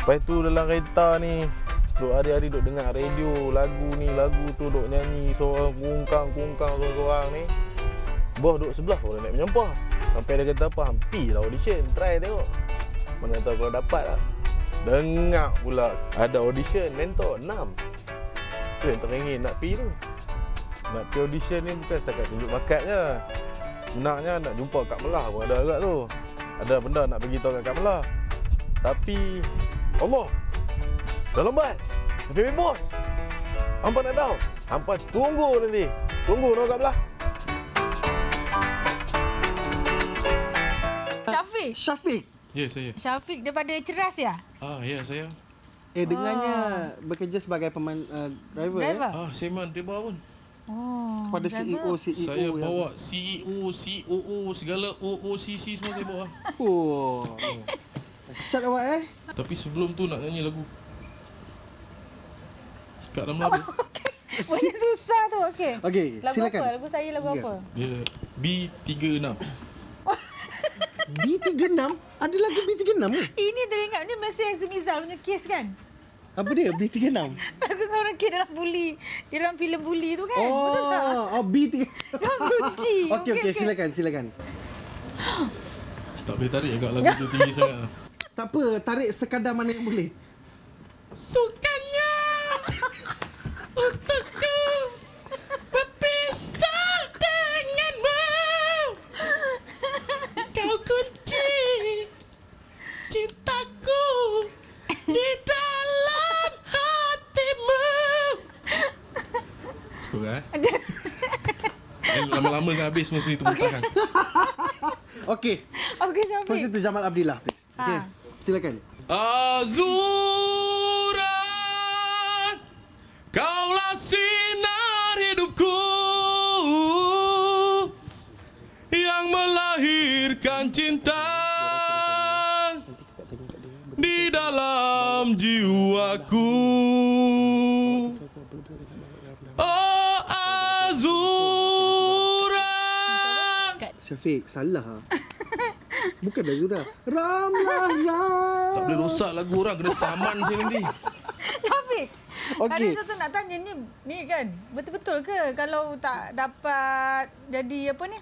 Lepas tu dalam kereta ni Duk hari-hari duk dengar radio Lagu ni, lagu tu duk nyanyi Seorang kungkang, kungkang seorang-seorang ni. Bos duk sebelah Orang nak menyempah Sampai dia kata apa Hampir lah audition Try tengok. Mana tahu kalau dapat lah. Dengar pula Ada audition Mentor 6 Tu yang teringin nak pi tu. Nak pi audition ni Bukan setakat tunjuk bakat je. Sebenarnya nak jumpa Kak Melah pun ada agak tu. Ada benda nak bagi tahu kat Kak Melah. Tapi Allah Dah lambat Tapi ambil bos Hampa nak tahu Hampa tunggu nanti Tunggu no Kak Melah Syafiq. Syafiq. Ya saya Syafiq daripada Ceras ya? Ah ya saya Eh dengannya bekerja sebagai peman uh, driver, Driver? eh. Ah, saya memang dia bawa pun. Oh. Kepada driver. CEO CEO Saya yang- bawa CEO, COO, segala OOCC semua saya bawa. Oh. Syat awak eh. Tapi sebelum tu nak nyanyi lagu Kak Ramla apa? Banyak susah tu. Okey. Okey, lagu silakan. apa? Lagu saya lagu Ya. apa? Dia B36 B36? Ada lagu B36 ke? Ini teringat ni mesti yang semizal punya kes kan? Apa dia? B36? Lagu kau orang kes dalam bully. Dalam filem bully tu kan? Betul tak? Oh, oh B3. Kau kunci. Okey okey silakan silakan. Tak boleh tarik agak lagu tu tinggi sangat. Tak apa, tarik sekadar mana yang boleh. Sukanya untukku berpisah denganmu. Kau kunci cintaku di dalam hatimu. Cukup eh? Eh, Lama-lama kan habis mesti tu muntahkan. Okey. Okey, Syafiq. First itu Jamal Abdillah, please. Okey. Ha. Silakan. Azura sinar hidupku Yang melahirkan cinta Di dalam jiwaku Oh Azura Syafiq, salah. ha. Bukan Azura. Ramlah Ram. Tak boleh rosak lagu orang Kena saman saya nanti Syafiq. Okey. Ada tu nak tanya ni ni kan betul-betul ke kalau tak dapat jadi apa ni?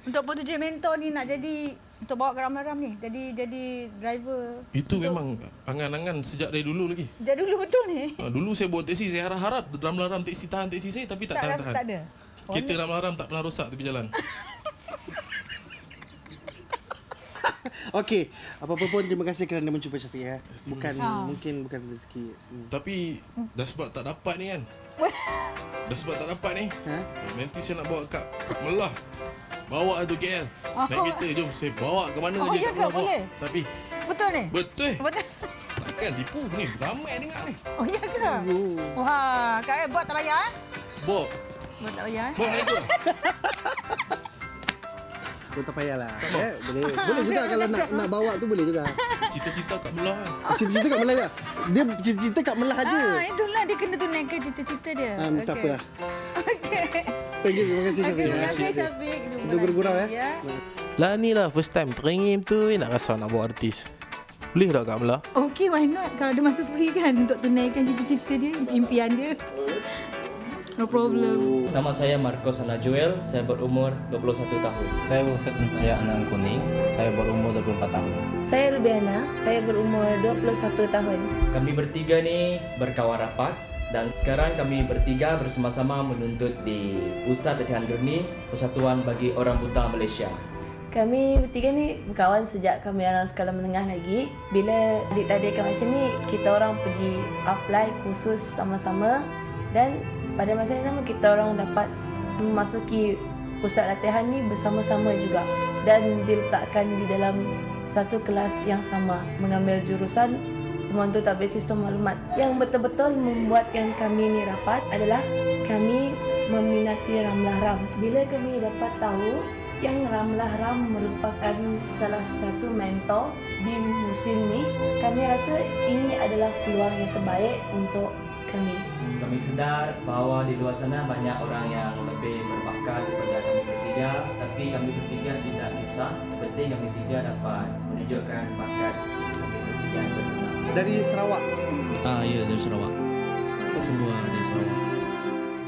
Untuk Photogenic mentor ni nak jadi untuk bawa ke Ramlaram ni jadi jadi driver. Itu memang angan-angan sejak dari dulu lagi Jadi dulu betul ni. Ha, dulu saya bawa teksi, saya harap-harap drum laram teksi tahan teksi saya tapi tak, Tak- tahan-tahan. tak ada? Oh, Kereta ni- ram laram tak pernah rosak tepi jalan. Okey, apa-apa pun terima kasih kerana mencuba Syafiq ya. Bukan kasih. mungkin bukan rezeki. Hmm. Tapi dah sebab tak dapat ni kan. dah sebab tak dapat ni. Ha? Nanti saya nak bawa kat, kat Melah. Bawa tu KL. Naik Oh. kereta jom saya bawa ke mana Oh, je ya tak ke? pernah bawa. Boleh? Tapi Betul ni? betul. Betul. Takkan tipu ni ramai dengar ni. Oh ya ke? Wah, kau buat tak payah eh? Bawa. Buat tak payah eh? Bawa naik tu. Kau tak payahlah. Eh, boleh. Boleh juga kalau nak nak bawa tu boleh juga. Cita-cita kat Melah kan. Cita-cita kat Melah. Dia cita-cita kat Melah aja. Ah, itulah dia kena tunaikan cita-cita dia. Um, tak Okey. apalah. Thank you. Terima kasih Syafiq. Okey, terima kasih Syafiq. Kita gurau-gurau lagi, eh. ya. Lah ni lah first time teringin tu nak rasa nak bawa artis. Boleh tak kat Melah? Okey, why not? Kalau dia masuk free kan untuk tunaikan cita-cita dia, impian dia. No problem. Nama saya Marcos Ana Joel, saya berumur 21 tahun. Saya Wilson Raya Anang Kuning, saya berumur 24 tahun. Saya Rubiana, saya berumur 21 tahun. Kami bertiga ni berkawan rapat dan sekarang kami bertiga bersama-sama menuntut di Pusat Latihan Murni Persatuan bagi Orang Buta Malaysia. Kami bertiga ni berkawan sejak kami orang sekolah menengah lagi. Bila ditadikan macam ni, kita orang pergi apply khusus sama-sama dan pada masa yang sama kita orang dapat memasuki pusat latihan ni bersama-sama juga dan diletakkan di dalam satu kelas yang sama mengambil jurusan pemandu tabir sistem maklumat. Yang betul-betul membuatkan kami ni rapat adalah kami meminati Ramlah Ram. Bila kami dapat tahu yang Ramlah Ram merupakan salah satu mentor di musim ni, kami rasa ini adalah peluang yang terbaik untuk kami. Kami sedar bahawa di luar sana banyak orang yang lebih berbakat daripada kami bertiga tapi kami bertiga tidak kisah. Yang penting kami tiga dapat menunjukkan bakat kami bertiga. Dari Sarawak. Ah, ya dari Sarawak. Semua dari Sarawak.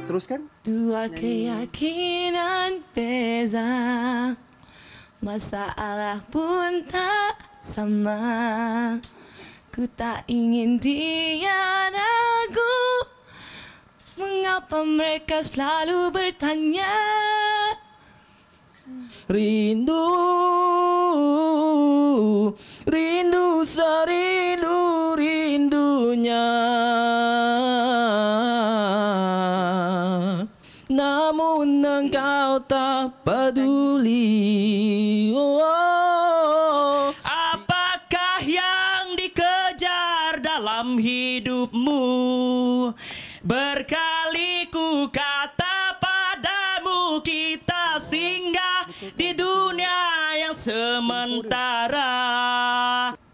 Teruskan. Dua keyakinan beza Masalah pun tak sama Ku tak ingin dia ragu. Mengapa mereka selalu bertanya? Rindu. Rindu serindu rindunya. Namun engkau tak peduli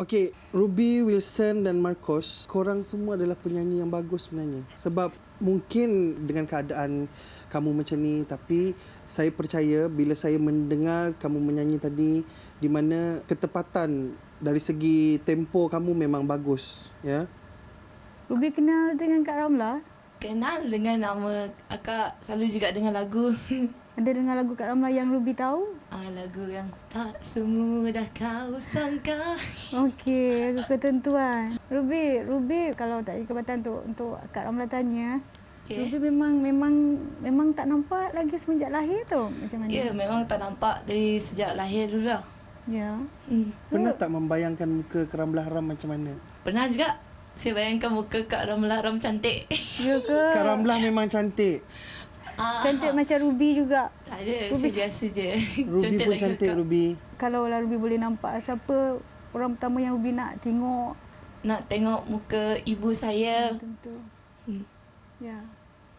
Okey, Ruby, Wilson dan Marcos, korang semua adalah penyanyi yang bagus sebenarnya. Sebab mungkin dengan keadaan kamu macam ni tapi saya percaya bila saya mendengar kamu menyanyi tadi di mana ketepatan dari segi tempo kamu memang bagus, ya. Ruby kenal dengan Kak Ramla? Kenal dengan nama akak selalu juga dengar lagu. Ada dengar lagu Kak Ramla yang Ruby tahu? Ah, lagu yang tak semudah kau sangka. Okey, lagu ketentuan. Ruby, Ruby kalau tak ada kesempatan untuk untuk Kak Ramla tanya, Okey. Ruby memang memang memang tak nampak lagi semenjak lahir tu macam mana? Ya, memang tak nampak dari sejak lahir dulu lah. Ya. Hmm. Pernah tak membayangkan muka Keramlah Ram macam mana? Pernah juga saya bayangkan muka Kak Ramlah Ram cantik. Ya ke? Kak Ramlah memang cantik. Ah, Cantik macam Ruby juga. Tak ada, Ruby biasa je. Ruby pun cantik, kakak. Ruby. Kalau lah Ruby boleh nampak siapa orang pertama yang Ruby nak tengok. Nak tengok muka ibu saya. Tentu. Hmm. Ya.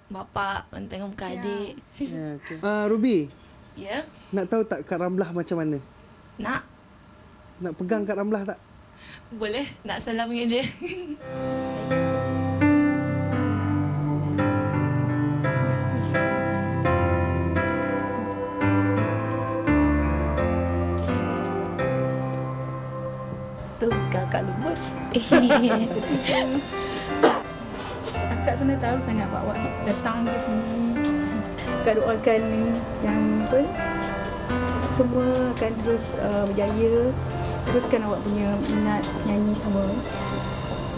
Bapa, nak tengok muka adik. Ya, okay. Uh, Ruby, Ya, nak tahu tak Kak Ramlah macam mana? nak. Nak pegang Kak Ramlah tak? Boleh nak salam dengan dia. Akak sebenarnya tahu sangat Pak Wak datang ke sini. Akak doakan yang apa ni, semua akan terus uh, berjaya. Teruskan awak punya minat nyanyi semua.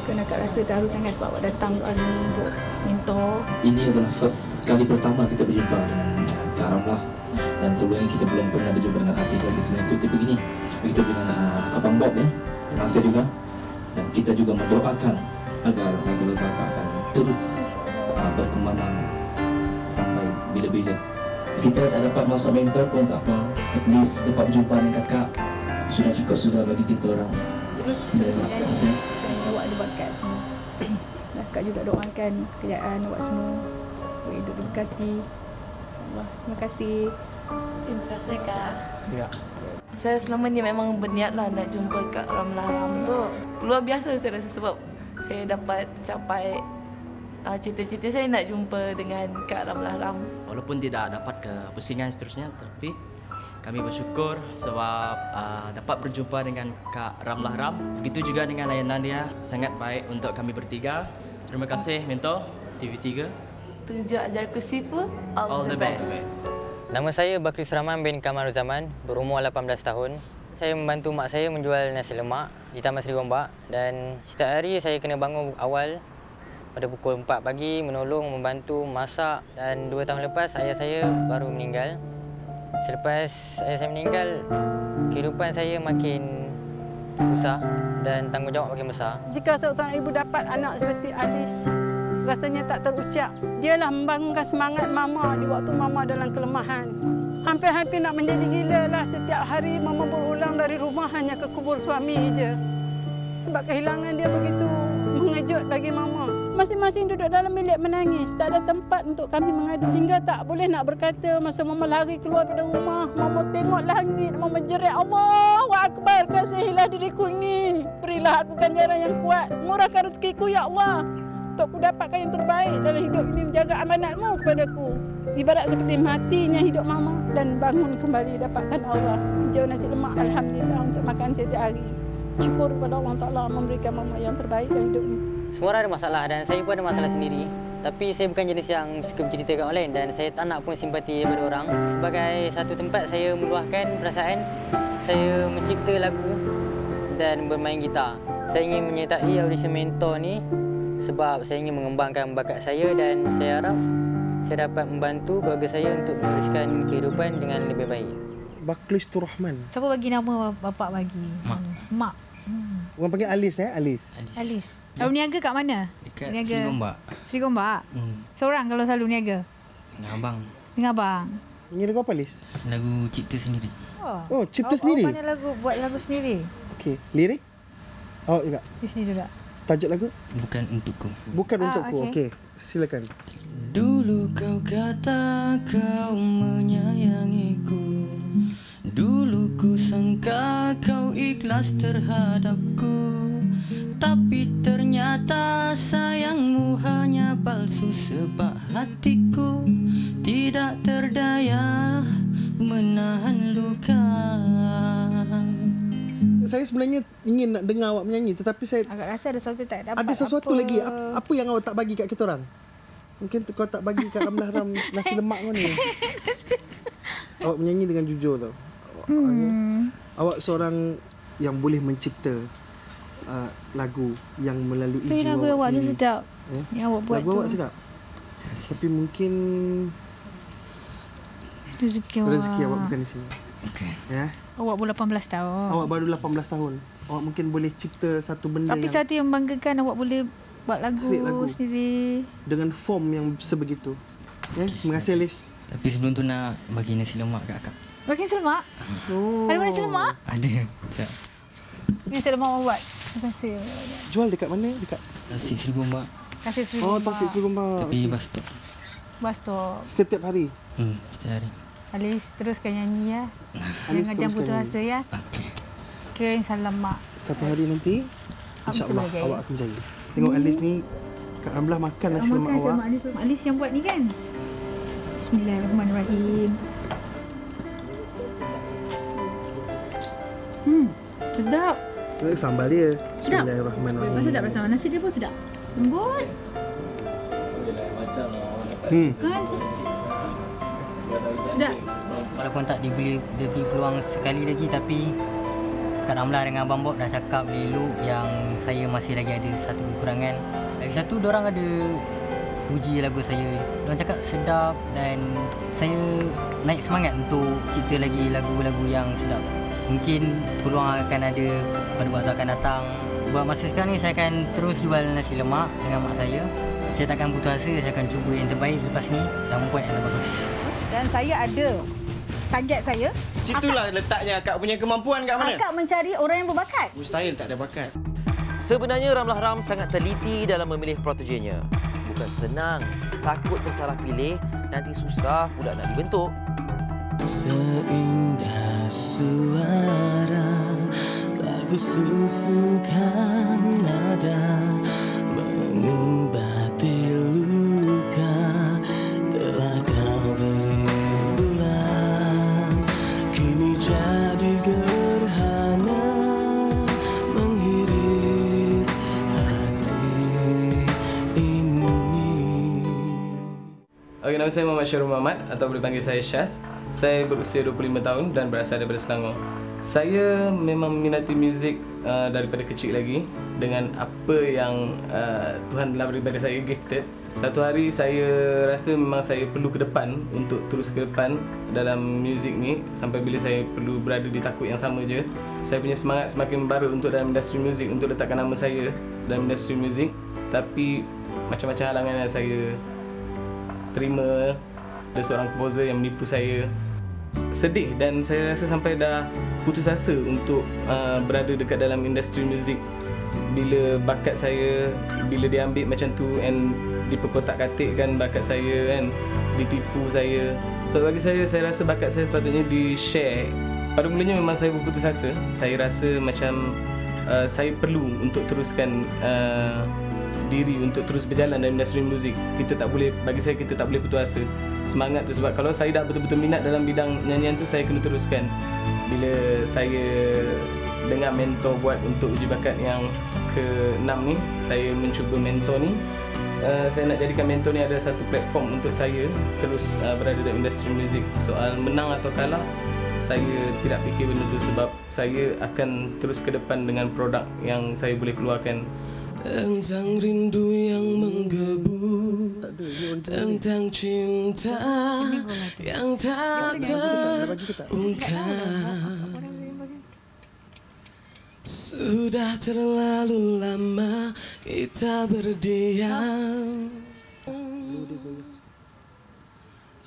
Kerana akak rasa terharu sangat sebab awak datang doa ni untuk mentor. Ini adalah first kali pertama kita berjumpa dengan Kak Ramlah dan sebelumnya kita belum pernah berjumpa dengan artis-artis sensitif begini. Begitu dengan uh, Abang Bob ya. Terima kasih juga dan kita juga mendoakan agar lagu-lagu kakak akan terus uh, berkembang sampai bila-bila. Kita tak dapat masuk mentor pun tak apa. At least dapat berjumpa dengan kakak sudah cukup sudah bagi kita orang. Terus Terima kasih. dan awak ada bakat semua. Dan akak juga doakan kejayaan awak semua. Awak hidup diberkati. Allah, terima kasih. Terima kasih Kak. Ya. Saya selama ni memang berniat lah nak jumpa Kak Ramlah Ram tu. Luar biasa saya rasa sebab saya dapat capai uh, cita-cita saya nak jumpa dengan Kak Ramlah Ram. Walaupun tidak dapat ke pusingan seterusnya tapi kami bersyukur sebab uh, dapat berjumpa dengan Kak Ramlah Ram. Begitu juga dengan layanan dia sangat baik untuk kami bertiga. Terima kasih mentor TV3. Tunjuk ajarku sifu. All All, the best. Nama saya Bakri Suraman bin Kamal Zaman, berumur 18 tahun. Saya membantu mak saya menjual nasi lemak di Taman Seri Gombak dan setiap hari saya kena bangun awal pada pukul 4 pagi menolong, membantu, masak dan dua tahun lepas ayah saya baru meninggal. Selepas ayah saya meninggal, kehidupan saya makin susah dan tanggungjawab makin besar. Jika seorang ibu dapat anak seperti Alis, rasanya tak terucap. Dialah membangunkan semangat mama di waktu mama dalam kelemahan. Hampir-hampir nak menjadi gila lah setiap hari mama berulang dari rumah hanya ke kubur suami je. Sebab kehilangan dia begitu mengejut bagi mama. Masing-masing duduk dalam bilik menangis. Tak ada tempat untuk kami mengadu. Hingga tak boleh nak berkata masa mama lari keluar pada rumah. Mama tengok langit. Mama jerit Allah Akbar. Kasihilah diriku ini. Berilah aku ganjaran yang kuat. Murahkan rezekiku ya Allah. Untuk ku dapatkan yang terbaik dalam hidup ini. Menjaga amanatmu kepadaku. Ibarat seperti matinya hidup mama. Dan bangun kembali dapatkan Allah. Jauh nasi lemak Alhamdulillah untuk makan setiap hari. Syukur kepada Allah Ta'ala memberikan mama yang terbaik dalam hidup ini. Semua orang ada masalah dan saya pun ada masalah sendiri. Tapi saya bukan jenis yang suka menceritakan orang lain dan saya tak nak pun simpati daripada orang. Sebagai satu tempat saya meluahkan perasaan, saya mencipta lagu dan bermain gitar. Saya ingin menyertai audition mentor ni sebab saya ingin mengembangkan bakat saya dan saya harap saya dapat membantu keluarga saya untuk meneruskan kehidupan dengan lebih baik. Baklis Rahman. Siapa bagi nama bapak bagi? Mak. Mak. Orang panggil Alis eh, Alis. Alis. Kalau niaga kat mana? Dekat niaga. Seri Gombak. Seri Gombak? Hmm. Seorang kalau selalu niaga? Dengan abang. Dengan abang? Ini lagu apa, Alis? Lagu cipta sendiri. Oh, Oh, cipta awak- sendiri? Awak pandai lagu, buat lagu sendiri? Okey, lirik? Oh, juga. Di sini juga? Tajuk lagu? Bukan untukku. Bukan Ah, untukku. okey. Okey. Silakan. Dulu kau kata kau menyayangiku Dulu ku sangka kau ikhlas terhadapku Tapi ternyata sayangmu hanya palsu Sebab hatiku tidak terdaya menahan luka Saya sebenarnya ingin nak dengar awak menyanyi tetapi saya Agak rasa ada sesuatu tak dapat ada sesuatu apa. lagi. Apa, apa yang awak tak bagi kat kita orang? Mungkin tu kau tak bagi kat Ramlah Ram nasi lemak kau ni. awak menyanyi dengan jujur tau. Awak, Hmm. awak seorang yang boleh mencipta uh, lagu yang melalui Tu jiwa lagu awak tu sendiri. sedap. Eh? Yang awak buat lagu tu. awak sedap. Tapi mungkin Rezeki awak. rezeki awak bukan di sini. Okay. Ya. Awak baru 18 tahun. Awak baru 18 tahun. Awak mungkin boleh cipta satu benda Tapi yang satu yang membanggakan awak boleh buat lagu, lagu. sendiri. dengan form yang sebegitu. Ya, terima kasih Alis. Tapi sebelum tu nak bagi nasi lemak kat akak Bagi nasi lemak? Oh. Ada mana nasi lemak? Ada Sekejap Ini nasi lemak awak buat. Terima kasih. Jual dekat mana? Dekat Tasik seribu mbak Kasih seribu Oh, lemak. Tasik Seribu Mbak. Tapi bus stop Bus stop. Setiap hari. Hmm setiap hari Alis teruskan nyanyi ya. Alis Jangan jangan putus asa ya. Kira insya mak. Satu hari nanti InsyaAllah berjaya. awak akan berjaya Tengok Alis ni Kak Ramlah makan nasi lemak awak sama Alis, Alis yang buat ni kan? Bismillahirrahmanirrahim. Hmm, sedap. Tu sambal dia Sedap. Bismillahirrahmanirrahim Memang sedap rasa. Nasi dia pun sedap. Lembut. Hmm. Kan? Sedap. Walaupun tak diberi, diberi peluang sekali lagi tapi Kak Ramlah dengan Abang Bob dah cakap elok yang saya masih lagi ada satu kekurangan. Lagi satu, orang ada puji lagu saya. Diorang cakap sedap dan saya naik semangat untuk cipta lagi lagu-lagu yang sedap. Mungkin peluang akan ada pada waktu akan datang. Buat masa sekarang ni saya akan terus jual nasi lemak dengan mak saya. Saya takkan putus asa, saya akan cuba yang terbaik lepas ni dan buat yang terbagus. Dan saya ada target saya. Situlah letaknya akak punya kemampuan kat mana? Akak mencari orang yang berbakat. Mustahil tak ada bakat. Sebenarnya Ramlah Ram sangat teliti dalam memilih protegenya. Bukan senang, takut tersalah pilih, nanti susah pula nak dibentuk. Seindah suara Lagu susukan nada Mengobati saya Muhammad Syarul Muhammad atau boleh panggil saya Syaz. Saya berusia 25 tahun dan berasal daripada Selangor. Saya memang minati muzik uh, daripada kecil lagi dengan apa yang uh, Tuhan telah beri pada saya gifted. Satu hari saya rasa memang saya perlu ke depan untuk terus ke depan dalam muzik ni sampai bila saya perlu berada di takut yang sama je. Saya punya semangat semakin membara untuk dalam industri muzik untuk letakkan nama saya dalam industri muzik. Tapi macam-macam halangan yang saya terima. Ada seorang komposer yang menipu saya. Sedih dan saya rasa sampai dah putus asa untuk uh, berada dekat dalam industri muzik. Bila bakat saya bila dia ambil macam tu and diperkotak-katikkan bakat saya kan ditipu saya. So bagi saya saya rasa bakat saya sepatutnya di share. Pada mulanya memang saya berputus asa. Saya rasa macam uh, saya perlu untuk teruskan uh, diri untuk terus berjalan dalam industri muzik. Kita tak boleh bagi saya kita tak boleh putus asa. Semangat tu sebab kalau saya dah betul-betul minat dalam bidang nyanyian tu saya kena teruskan. Bila saya dengar mentor buat untuk uji bakat yang ke-6 ni saya mencuba mentor ni Uh, saya nak jadikan mentor ni ada satu platform untuk saya terus uh, berada dalam industri muzik. Soal menang atau kalah saya tidak fikir benda tu sebab saya akan terus ke depan dengan produk yang saya boleh keluarkan Tentang rindu yang menggebu Tentang cinta yang tak terungkap. Sudah terlalu lama kita berdiam.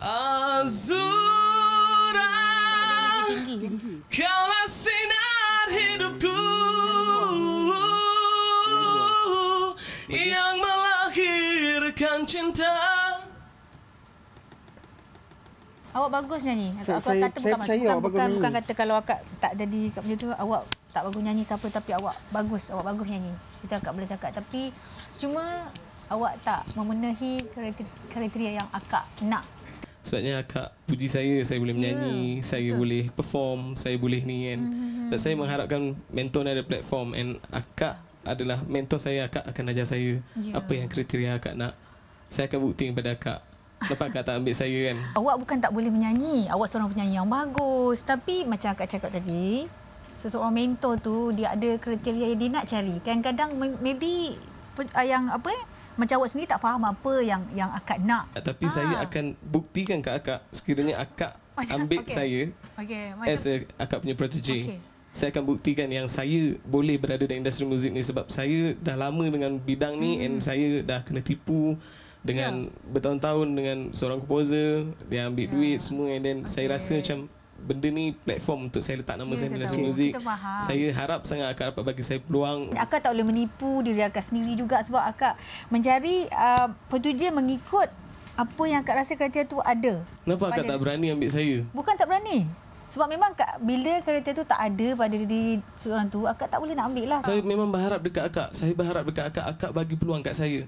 Azura Kaulah sinar hidupku cinta Awak bagus nyanyi. Aku, saya, aku saya bukan saya percaya bukan, awak bukan, bukan kata kalau akak tak jadi kat macam tu, awak tak bagus nyanyi ke apa. Tapi awak bagus. Awak bagus nyanyi. Itu akak boleh cakap. Tapi cuma awak tak memenuhi kriteria yang akak nak. Sebabnya akak puji saya. Saya boleh menyanyi. Yeah, saya betul. boleh perform. Saya boleh ni kan. Mm-hmm. Dan saya mengharapkan mentor ni ada platform. And akak adalah mentor saya. Akak akan ajar saya yeah. apa yang kriteria akak nak. Saya akan bukti kepada akak. Kenapa akak tak ambil saya kan? Awak bukan tak boleh menyanyi. Awak seorang penyanyi yang bagus. Tapi macam akak cakap tadi, seseorang mentor tu dia ada kriteria yang dia nak cari. Kadang-kadang may- maybe ah, yang apa eh, macam awak sendiri tak faham apa yang yang akak nak. Tapi saya akan buktikan ke akak sekiranya akak Macam- ambil okey. saya Okey, as a akak punya protege. Okey. Saya akan buktikan yang saya boleh berada dalam industri muzik ni sebab saya dah lama dengan bidang ni Hmm. and saya dah kena tipu dengan bertahun-tahun dengan seorang komposer dia ambil duit semua and then saya rasa macam benda ni platform untuk saya letak nama Ya, saya dalam muzik. Saya harap sangat akak dapat bagi saya peluang Akak tak boleh menipu diri akak sendiri juga sebab akak mencari uh, petuja mengikut apa yang akak rasa kriteria tu ada. Kenapa akak tak berani ambil saya? Bukan tak berani. Sebab memang kak, bila kriteria tu tak ada pada diri seorang tu, akak tak boleh nak ambil lah. Saya memang berharap dekat akak. Saya berharap dekat akak. Akak bagi peluang kat saya.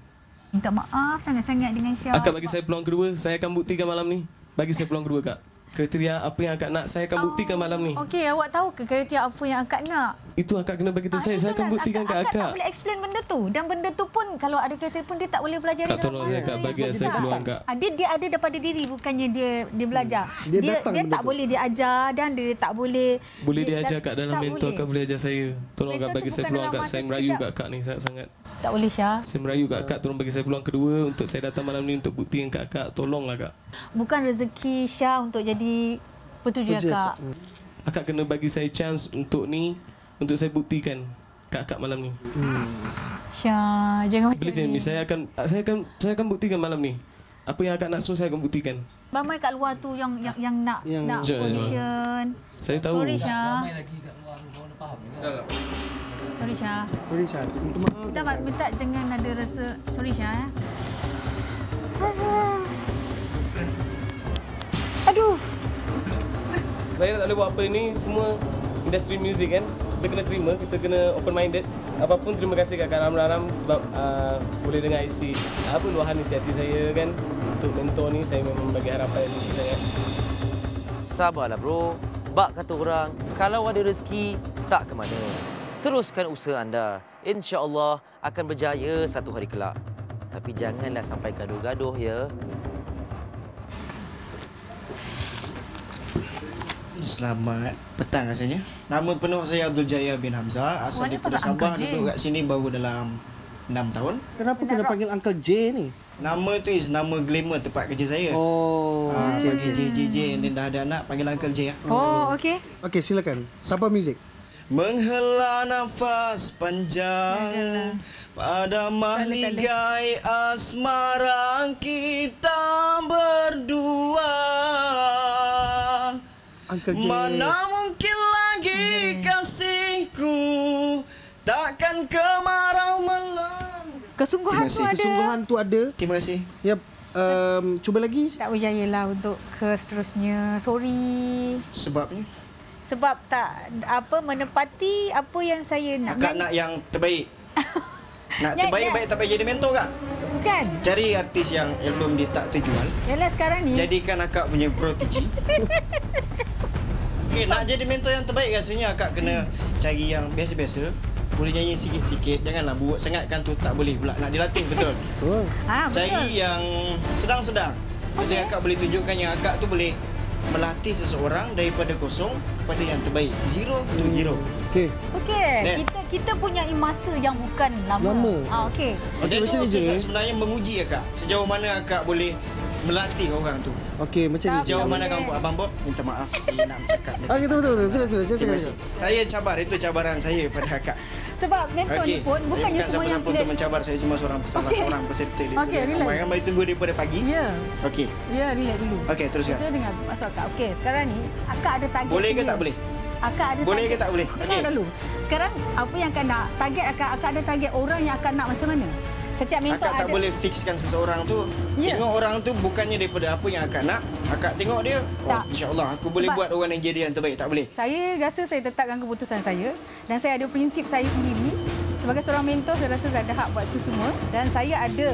Minta maaf sangat-sangat dengan Syah. Akak bagi saya peluang kedua. Saya akan buktikan malam ni. Bagi saya peluang kedua kak. Kriteria apa yang akak nak, saya akan buktikan malam ni. Okey, awak tahu ke kriteria apa yang akak nak? Itu akak kena bagi tahu saya. Saya akan buktikan kat akak. akak. tak boleh explain benda tu. Dan benda tu pun kalau ada kriteria pun dia tak boleh belajar Kak tolong saya kak bagi saya peluang kak. Ah, dia dia ada daripada diri bukannya dia dia belajar. Dia dia, datang dia benda tak tu. boleh dia ajar dan dia tak boleh Boleh dia- diajar kak dalam mentor boleh. kak boleh ajar saya. Tolong Mentor kak tu bagi saya peluang dalam kak. masa Saya merayu kat kak ni sangat-sangat. Tak boleh Syah. Saya merayu kat kak tolong bagi saya peluang kedua untuk saya datang malam ni untuk buktikan kat kak. Tolonglah kak. Bukan rezeki Syah untuk jadi petuja akak. Akak kena bagi saya chance untuk ni untuk saya buktikan kat akak malam ni. Syah, jangan macam Believe in me, ni. saya akan saya akan saya akan buktikan malam ni. Apa yang akak nak semua saya akan buktikan. Ramai kat luar tu yang yang, yang nak Yang- nak Jom, jom. audition. Saya tahu. Sorry Syah. Sorry Syah. Sorry Syah, minta maaf. Kita mak- minta jangan ada rasa sorry Syah eh. Aduh. Saya tak boleh buat apa ni semua industri music kan. Kita kena terima, kita kena open minded. Apapun terima kasih Kak Ram Ram sebab uh, boleh dengar isi apa luahan isi hati saya kan. Untuk mentor ni saya memang bagi harapan yang tinggi sangat. Sabarlah bro. Bak kata orang, kalau ada rezeki, tak ke mana. Teruskan usaha anda. Insya Allah akan berjaya satu hari kelak. Tapi janganlah sampai gaduh-gaduh ya. Selamat petang rasanya. Nama penuh saya Abdul Jaya bin Hamzah. Asal daripada pasal Sabah, Uncle duduk kat sini baru dalam 6 tahun. Kenapa kena panggil Uncle J ni? Nama tu is nama glamour tempat kerja saya. Oh, Ah, okey, panggil okey. J, J, J. And then dah ada anak, panggil Uncle J. lah. Oh, okey. Okey, silakan. Siapa muzik? Menghela nafas panjang pada mahligai asmara kita berdua. Uncle J. Mana mungkin lagi kasihku takkan kemarau melam. Kesungguhan tu ada. Kesungguhan tu ada. Terima kasih. Yep. Um, cuba lagi. Tak berjaya lah untuk ke seterusnya. Sorry. Sebabnya? Sebab tak apa menepati apa yang saya nak. Akak nak yang terbaik. nak Nyanyi- terbaik baik tak payah jadi mentor kak. Bukan. Cari artis yang album dia tak terjual. Yalah sekarang ni. Jadikan akak punya protege. Okay, nak jadi mentor yang terbaik rasanya akak kena cari yang biasa-biasa. Boleh nyanyi sikit-sikit. Janganlah buat sangat kan tu tak boleh pula. Nak dilatih betul. Betul. Ah, betul. Cari yang sedang-sedang. Jadi akak boleh tunjukkan yang akak tu boleh melatih seseorang daripada kosong kepada yang terbaik. Zero to hero. Okey. Okey, kita kita punya masa yang bukan lama. Lama. Ah, okey. Dan itu sebenarnya menguji akak. Sejauh mana akak boleh melatih orang tu. Okey, macam ni. Sejauh mana kamu Abang Bob, minta maaf saya nak bercakap. Ah, betul betul betul. Sila sila sila. Kasih. Saya cabar, itu cabaran saya pada akak. Sebab mentor Okey, ni pun saya bukannya bukan semua yang siapa-siapa untuk mencabar, saya cuma seorang salah Okey. seorang peserta Okey, relax. ramai ramai tunggu daripada pagi. Ya. Okey. Ya, relax dulu. Okey, teruskan. Kita dengar masuk akak. Okey, sekarang ni akak ada target. Boleh ke tak boleh? Akak ada Boleh target. ke tak boleh? Dengar Okey. dulu. Sekarang apa yang akak nak? Target akak, akak ada target orang yang akak nak macam mana? Setiap mentor akak tak ada- boleh fixkan seseorang tu. Ya. Tengok orang tu bukannya daripada apa yang akak nak. Akak tengok dia, oh, Tak. insya-Allah aku boleh Sebab- buat orang yang jadi yang terbaik. Tak boleh. Saya rasa saya tetapkan keputusan saya dan saya ada prinsip saya sendiri. Sebagai seorang mentor, saya rasa saya ada hak buat itu semua dan saya ada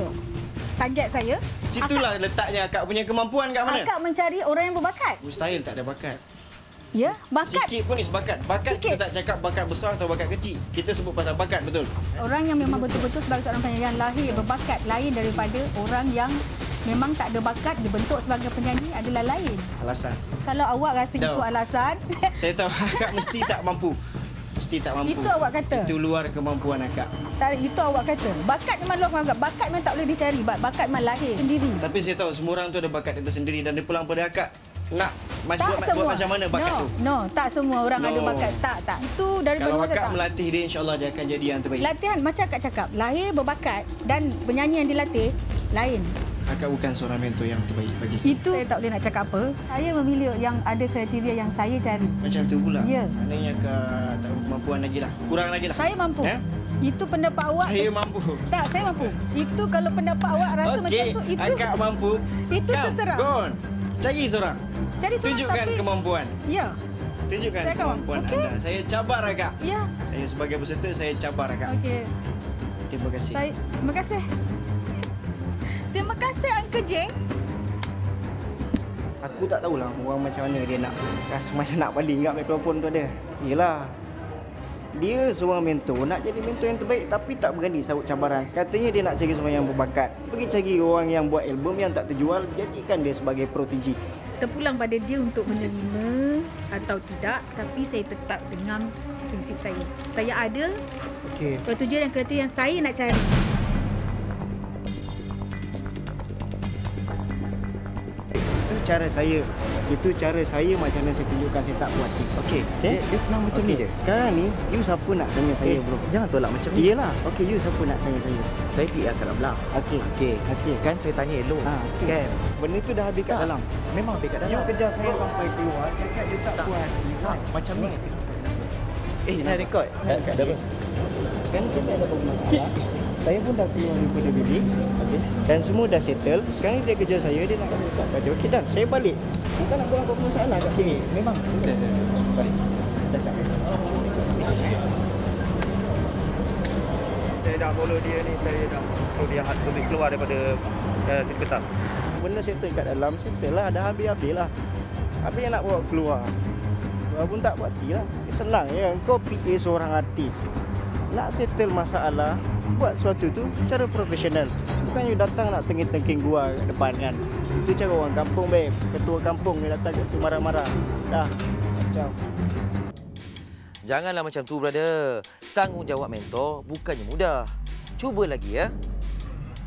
target saya. Situlah letaknya akak punya kemampuan kat mana? Akak mencari orang yang berbakat. Mustahil tak ada bakat. Ya, bakat. Sikit pun is bakat. Bakat kita tak cakap bakat besar atau bakat kecil. Kita sebut pasal bakat betul. Orang yang memang betul-betul sebagai seorang penyanyi yang lahir berbakat lain daripada orang yang memang tak ada bakat dibentuk sebagai penyanyi adalah lain. Alasan. Kalau awak rasa Dah. itu alasan, Saya tahu akak mesti tak mampu. Mesti tak mampu. Itu awak kata. Itu luar kemampuan akak. tak, itu awak kata. Bakat memang luar kemampuan. Bakat memang tak boleh dicari. Ba- Bakat memang lahir sendiri. Tapi saya tahu semua orang tu ada bakat itu sendiri dan dia pulang pada akak. Nak Tak buat, buat semua. macam mana bakat no, tu? No, tak semua orang No. ada bakat. Tak, tak. Itu dari Kalau akak tak. melatih dia insya-Allah dia akan jadi yang terbaik. Latihan macam akak cakap, lahir berbakat dan penyanyi yang dilatih lain. Akak bukan seorang mentor yang terbaik bagi saya. Itu saya tak boleh nak cakap apa. Saya memilih yang ada kriteria yang saya cari. Macam tu pula. Ya. Maknanya akak tak ada kemampuan lagi lah. Kurang lagi lah. Saya mampu. Eh? Itu pendapat awak. Saya mampu. Tak, saya mampu. Itu kalau pendapat awak rasa Okey, macam tu, itu akak mampu. Itu Come, terserah. Go on. Cari seorang. Cari seorang Tunjukkan tapi- kemampuan. Ya. Tunjukkan Saya kemampuan okey. anda. Saya cabar akak. Ya. Saya sebagai peserta, saya cabar akak. Okey. Terima kasih. Saya terima kasih. Terima kasih Uncle Jeng. Aku tak tahulah orang macam mana dia nak rasa macam nak baling kat mikrofon tu ada. Yelah. Dia seorang mentor, nak jadi mentor yang terbaik tapi tak berani sahut cabaran. Katanya dia nak cari seorang yang berbakat. Pergi cari orang yang buat album yang tak terjual, jadikan dia sebagai protegi. Terpulang pada dia untuk menerima atau tidak tapi saya tetap dengan prinsip saya. Saya ada Okey. kriteria dan kriteria yang saya nak cari. Cara saya. Itu cara saya macam mana saya tunjukkan saya tak puas hati. Okey. Okay? Dia, senang macam ni je. Sekarang ni, you siapa nak tanya saya bro? Jangan tolak macam ni. Iyalah. Okey, you siapa nak tanya saya? Saya PR kat dalam. Okey. Okey. Okey. Kan saya tanya elok. Ha, okay. Kan? Benda tu dah habis kat dalam. Memang habis kat dalam. You kejar saya sampai keluar, cakap dia tak puas hati. Tak, macam ni. Eh, nak rekod? Kat kat dia. Kan kita ada apa masalah. Saya pun dah keluar daripada bilik. Okay. Dan semua dah settle. Sekarang dia kejar saya, dia nak kena start pada. Okey dah, saya balik. Bukan nak buat apa masalah kat sini. Memang. Balik. Saya dah follow dia ni, saya dah suruh dia hat lebih keluar daripada uh, sini petang. Benda settle kat dalam, settle lah. Dah habis-habis lah. Habis yang nak bawa keluar. Keluar pun tak berhati lah. Senang ya. Kau PA seorang artis. Nak settle masalah, buat sesuatu tu secara profesional. Bukan you datang nak tengking-tengking gua kat depan kan. Itu cara orang kampung, babe. Ketua kampung ni datang kat tu marah-marah. Dah. Macam. Janganlah macam tu, brother. Tanggungjawab mentor bukannya mudah. Cuba lagi ya.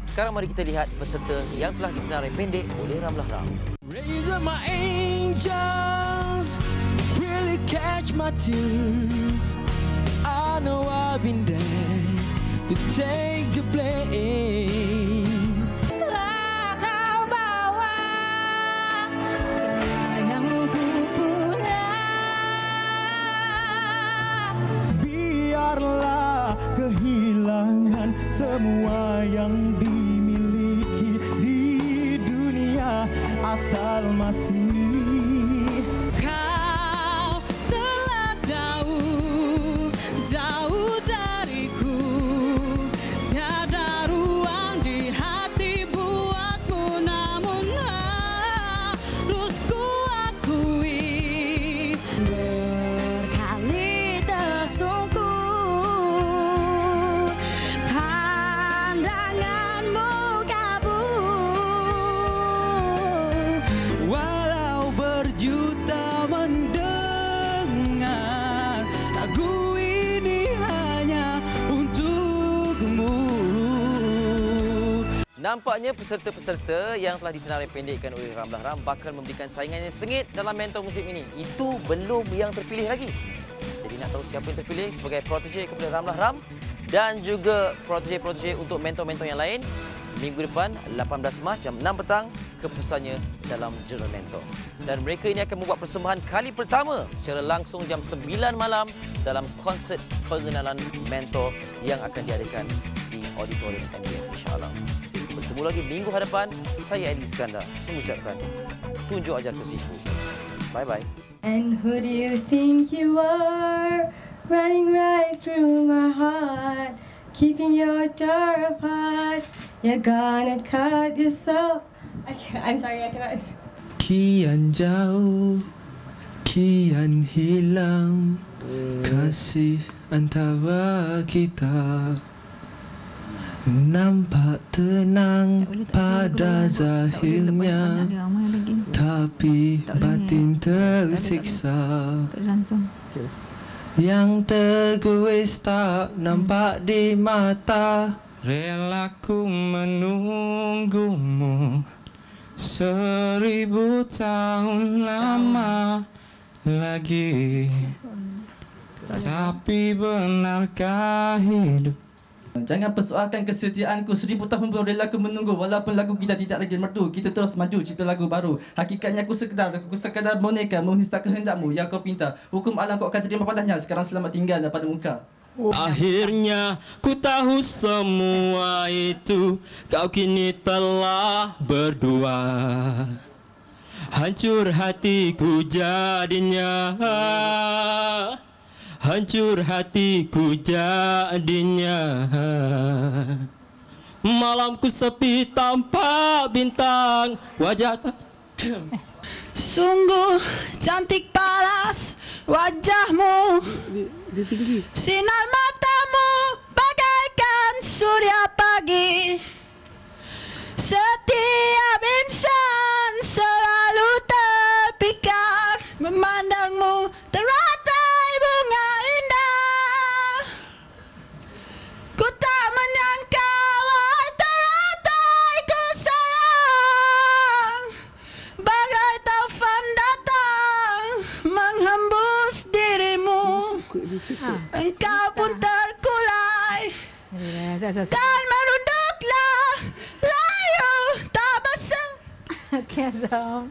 Sekarang mari kita lihat peserta yang telah disenarai pendek oleh Ramlah Ram. Raise up my angels, really catch my tears. I know I've been there to take the blame. Telah kau bawa segala yang ku punya Biarlah kehilangan semua yang dimiliki di dunia asal masih Nampaknya peserta-peserta yang telah disenarai pendekkan oleh Ramlah Ram bakal memberikan saingan yang sengit dalam mentor musim ini. Itu belum yang terpilih lagi. Jadi nak tahu siapa yang terpilih sebagai protege kepada Ramlah Ram dan juga protege-protege untuk mentor-mentor yang lain minggu depan 18 Mac jam 6 petang keputusannya dalam Jurnal Mentor. Dan mereka ini akan membuat persembahan kali pertama secara langsung jam 9 malam dalam konsert pengenalan mentor yang akan diadakan di auditorium MBS insyaAllah. Bertemu lagi minggu hadapan. Saya Edi Iskandar mengucapkan tunjuk ajar kusifu. Bye-bye. And who do you think you are? Running right through my heart, keeping your door apart. You're gonna cut yourself. I can't, I'm sorry, I cannot. Kian jauh, kian hilang kasih antara kita. Nampak tenang pada zahirnya Tapi batin tersiksa. Yang tergeris tak nampak di mata. Relaku menunggumu Seribu tahun lama lagi. Tapi benarkah hidup Jangan persoalkan kesetiaanku. Seribu tahun pun rela aku menunggu. Walaupun lagu kita tidak lagi merdu Kita terus maju cipta lagu baru. Hakikatnya aku sekedar Aku sekadar boneka Meminta kehendakmu. Yang kau pinta Hukum alam kau akan terima padanya. Sekarang selamat tinggal pada muka. Akhirnya ku tahu semua itu. Kau kini telah berdua. Hancur hatiku jadinya Hancur hatiku jadinya. Malamku sepi tanpa bintang. Wajah Sungguh cantik paras wajahmu. Sinar matamu bagaikan surya pagi. Setiap insan selalu terpikat Memandangmu teratai Engkau pun terkulai Dan merunduklah layu tak besar Okay, Azam.